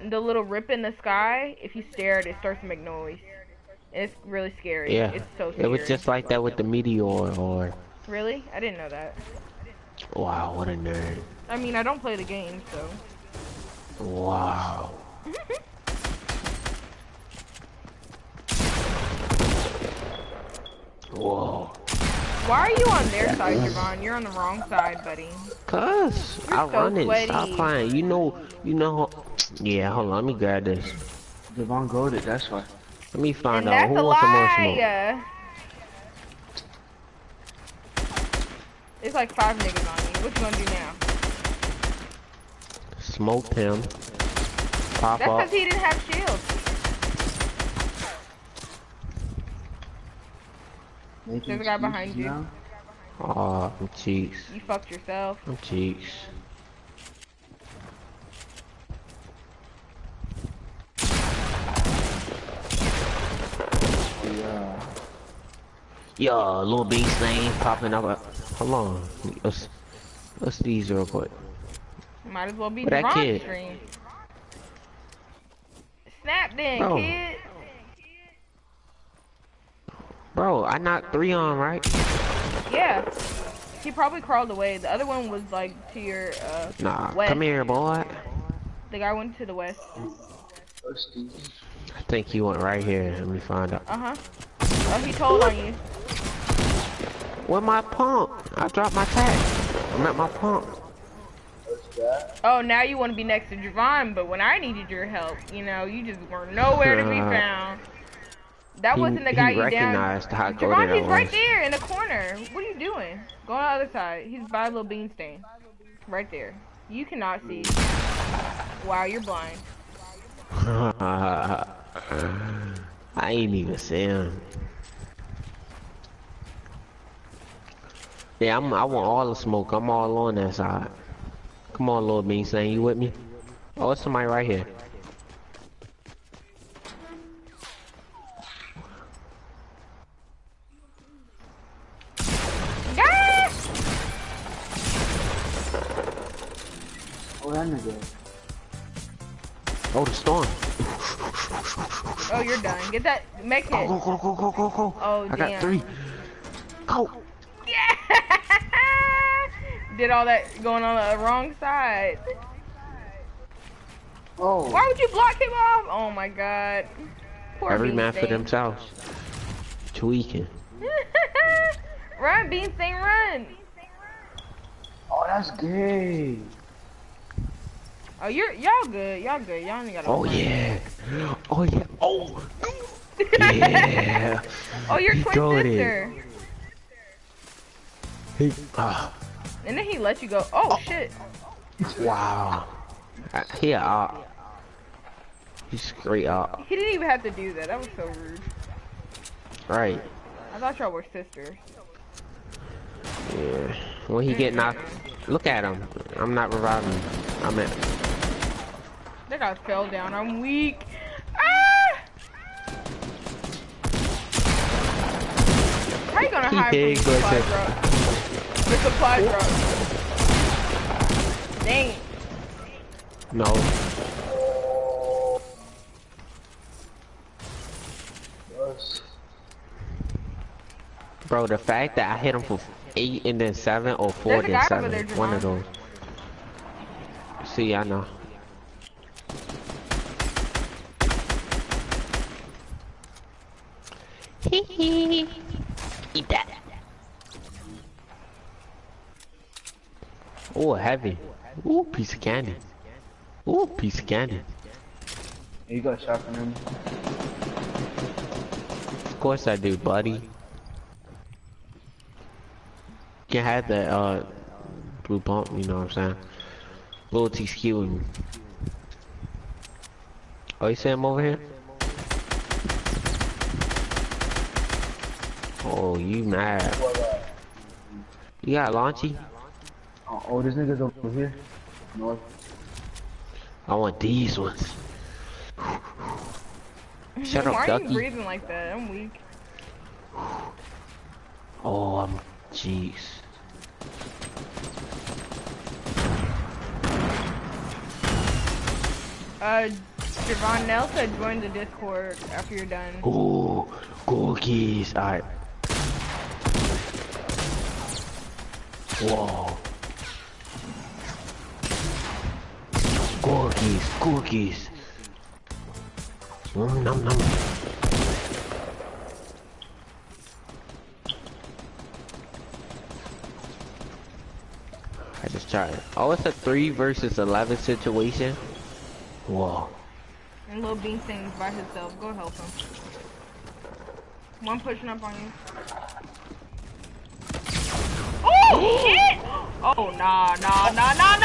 the the little rip in the sky, if you stare at it, it starts to make noise. It's really scary. Yeah, It's so it was just like that with the meteor. Or Really? I didn't know that. wow, what a nerd! I mean, I don't play the game, so. Wow. [LAUGHS] Whoa. Why are you on their side, Javon? You're on the wrong side, buddy. Cuz You're I so run it. Stop playing. You know, you know. Yeah, hold on. Let me grab this. Devon goaded, that's why. Let me find And out that's who a wants some more smoke. It's like five niggas on you. What you gonna do now? Smoked him. Pop That's up. because he didn't have shields. There's a guy behind you. now? Aw, I'm cheeks. You fucked yourself. I'm cheeks. Yeah. Yo, little beast thing popping up. Hold on. Let's let's these real quick. Might as well be that kid? stream. Snap then, Oh. kid. Bro, I knocked three on, right? Yeah. He probably crawled away. The other one was like to your uh Nah, west. come here, boy. The guy went to the west. I think he went right here. Let me find out. Uh huh. Oh, he told on you. Where my pump? I dropped my tag. I'm at my pump. Oh, now you want to be next to Javon, but when I needed your help, you know, you just were nowhere to be Uh, found. That he- wasn't the he guy you down. recognized how goated Javon, he's right there in the corner. What are you doing? Go on the other side. He's by a little bean stain. Right there. You cannot see. Wow, you're blind. [LAUGHS] I ain't even see him. Yeah, I'm, I want all the smoke. I'm all on that side. Come on, little Bean saying you with me? Oh, it's somebody right here. Ah! Oh, that nigga. Oh, the storm. Oh, you're done. Get that. Make Go, it. go, go, go, go, go, go. Oh, I damn. got three. Go. Yeah! Did all that going on the wrong side. Oh. Why would you block him off? Oh my god. Poor Every Bean man for Stain. themselves. Tweaking. [LAUGHS] run, Bean Stain, run. Oh, that's gay. Oh, you're y'all good. Y'all good. Y'all only got. Oh yeah. Oh yeah. Oh. [LAUGHS] Yeah. oh, your He twin goated. sister. He, ah, And then he let you go. Oh shit. wow. Uh, He a op. He's straight up. He didn't even have to do that. That was so rude. Right. I thought y'all were sisters. Yeah. When he get knocked, Look at him. I'm not reviving. I'm at. That guy fell down. I'm weak. Ah! How you gonna He hide from big, the but supply it's- drop? The supply drop. Dang it. No. Bro, the fact that I hit him for eight and then seven or four There's a then seven, there, one of those. See, I know. Eat that. Oh, heavy. Ooh, piece of candy. Ooh, piece of candy. You got a shot from him. Of course I do, buddy. Can't have that uh blue pump, you know what I'm saying? Loyalty skewing. Oh, you see him over here? Oh, you mad? You got launchy? Oh, oh, this nigga's over here. North. I want these ones. [SIGHS] Shut up, Why up, are you breathing like that? I'm weak. Oh, I'm jeez. Uh, Javon Nelson join the Discord after you're done. Ooh, cookies. Alright. Whoa. Cookies, cookies. Mm, nom nom. I just tried. Oh, it's a three versus eleven situation. Whoa. And Lil Bean sings by himself. Go help him. One pushing up on you. Oh shit! [GASPS] Oh nah nah nah nah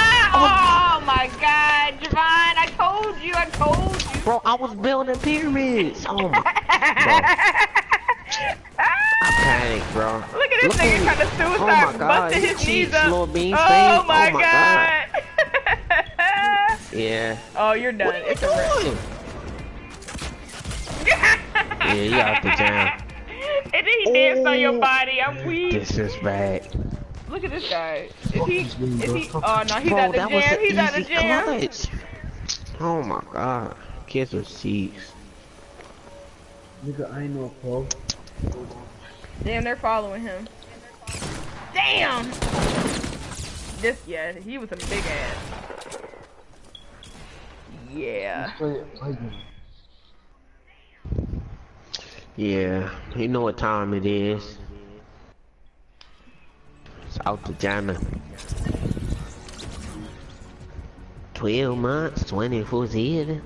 told you, I told you. Bro, I was building pyramids. Oh [LAUGHS] my. I panicked, bro. Look at this nigga me. trying to Oh suicide, my God, busting he his knees up. Lil Bean oh, my Oh my god! Yeah. oh, you're done. What are you it's a wrap. doing? [LAUGHS] Yeah, you out the jam. and then he danced on your body. I'm weak. This is bad. Look at this guy. Is he? Is he? Oh no, he's Bro, at the that was jam. an He's at the easy jam. clutch. Oh ah, my god. Kids are cheats. Nigga, I ain't no pro. Damn, they're following him. Damn. This yeah, he was a big ass. Yeah. Play it, play me. Yeah, you know what time it is. It's out the Jana. 12 months, 24 7.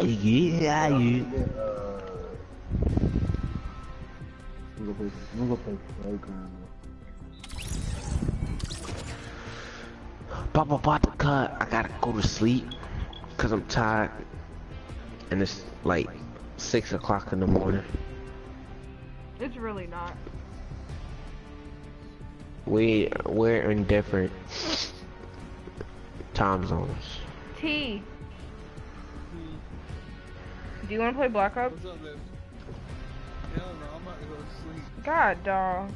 Yeah, yeah. I'm gonna play, I'm gonna play playground. Papa about to cut. I gotta go to sleep. Cause I'm tired. And it's like 6 o'clock in the morning. It's really not. We, we're in different time zones. T. Do you want to play Black Ops? What's up, baby? Hell no, I'm about to go to sleep. God, dog.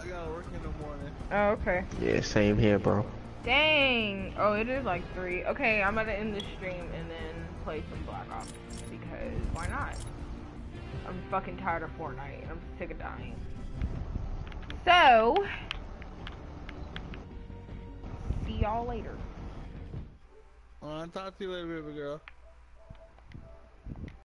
I gotta work in the morning. Oh, okay. Yeah, same here, bro. Dang. Oh, it is like three. Okay, I'm gonna end the stream and then play some Black Ops because why not? I'm fucking tired of Fortnite. I'm sick of dying. So, see y'all later. Alright, talk to you later, baby girl.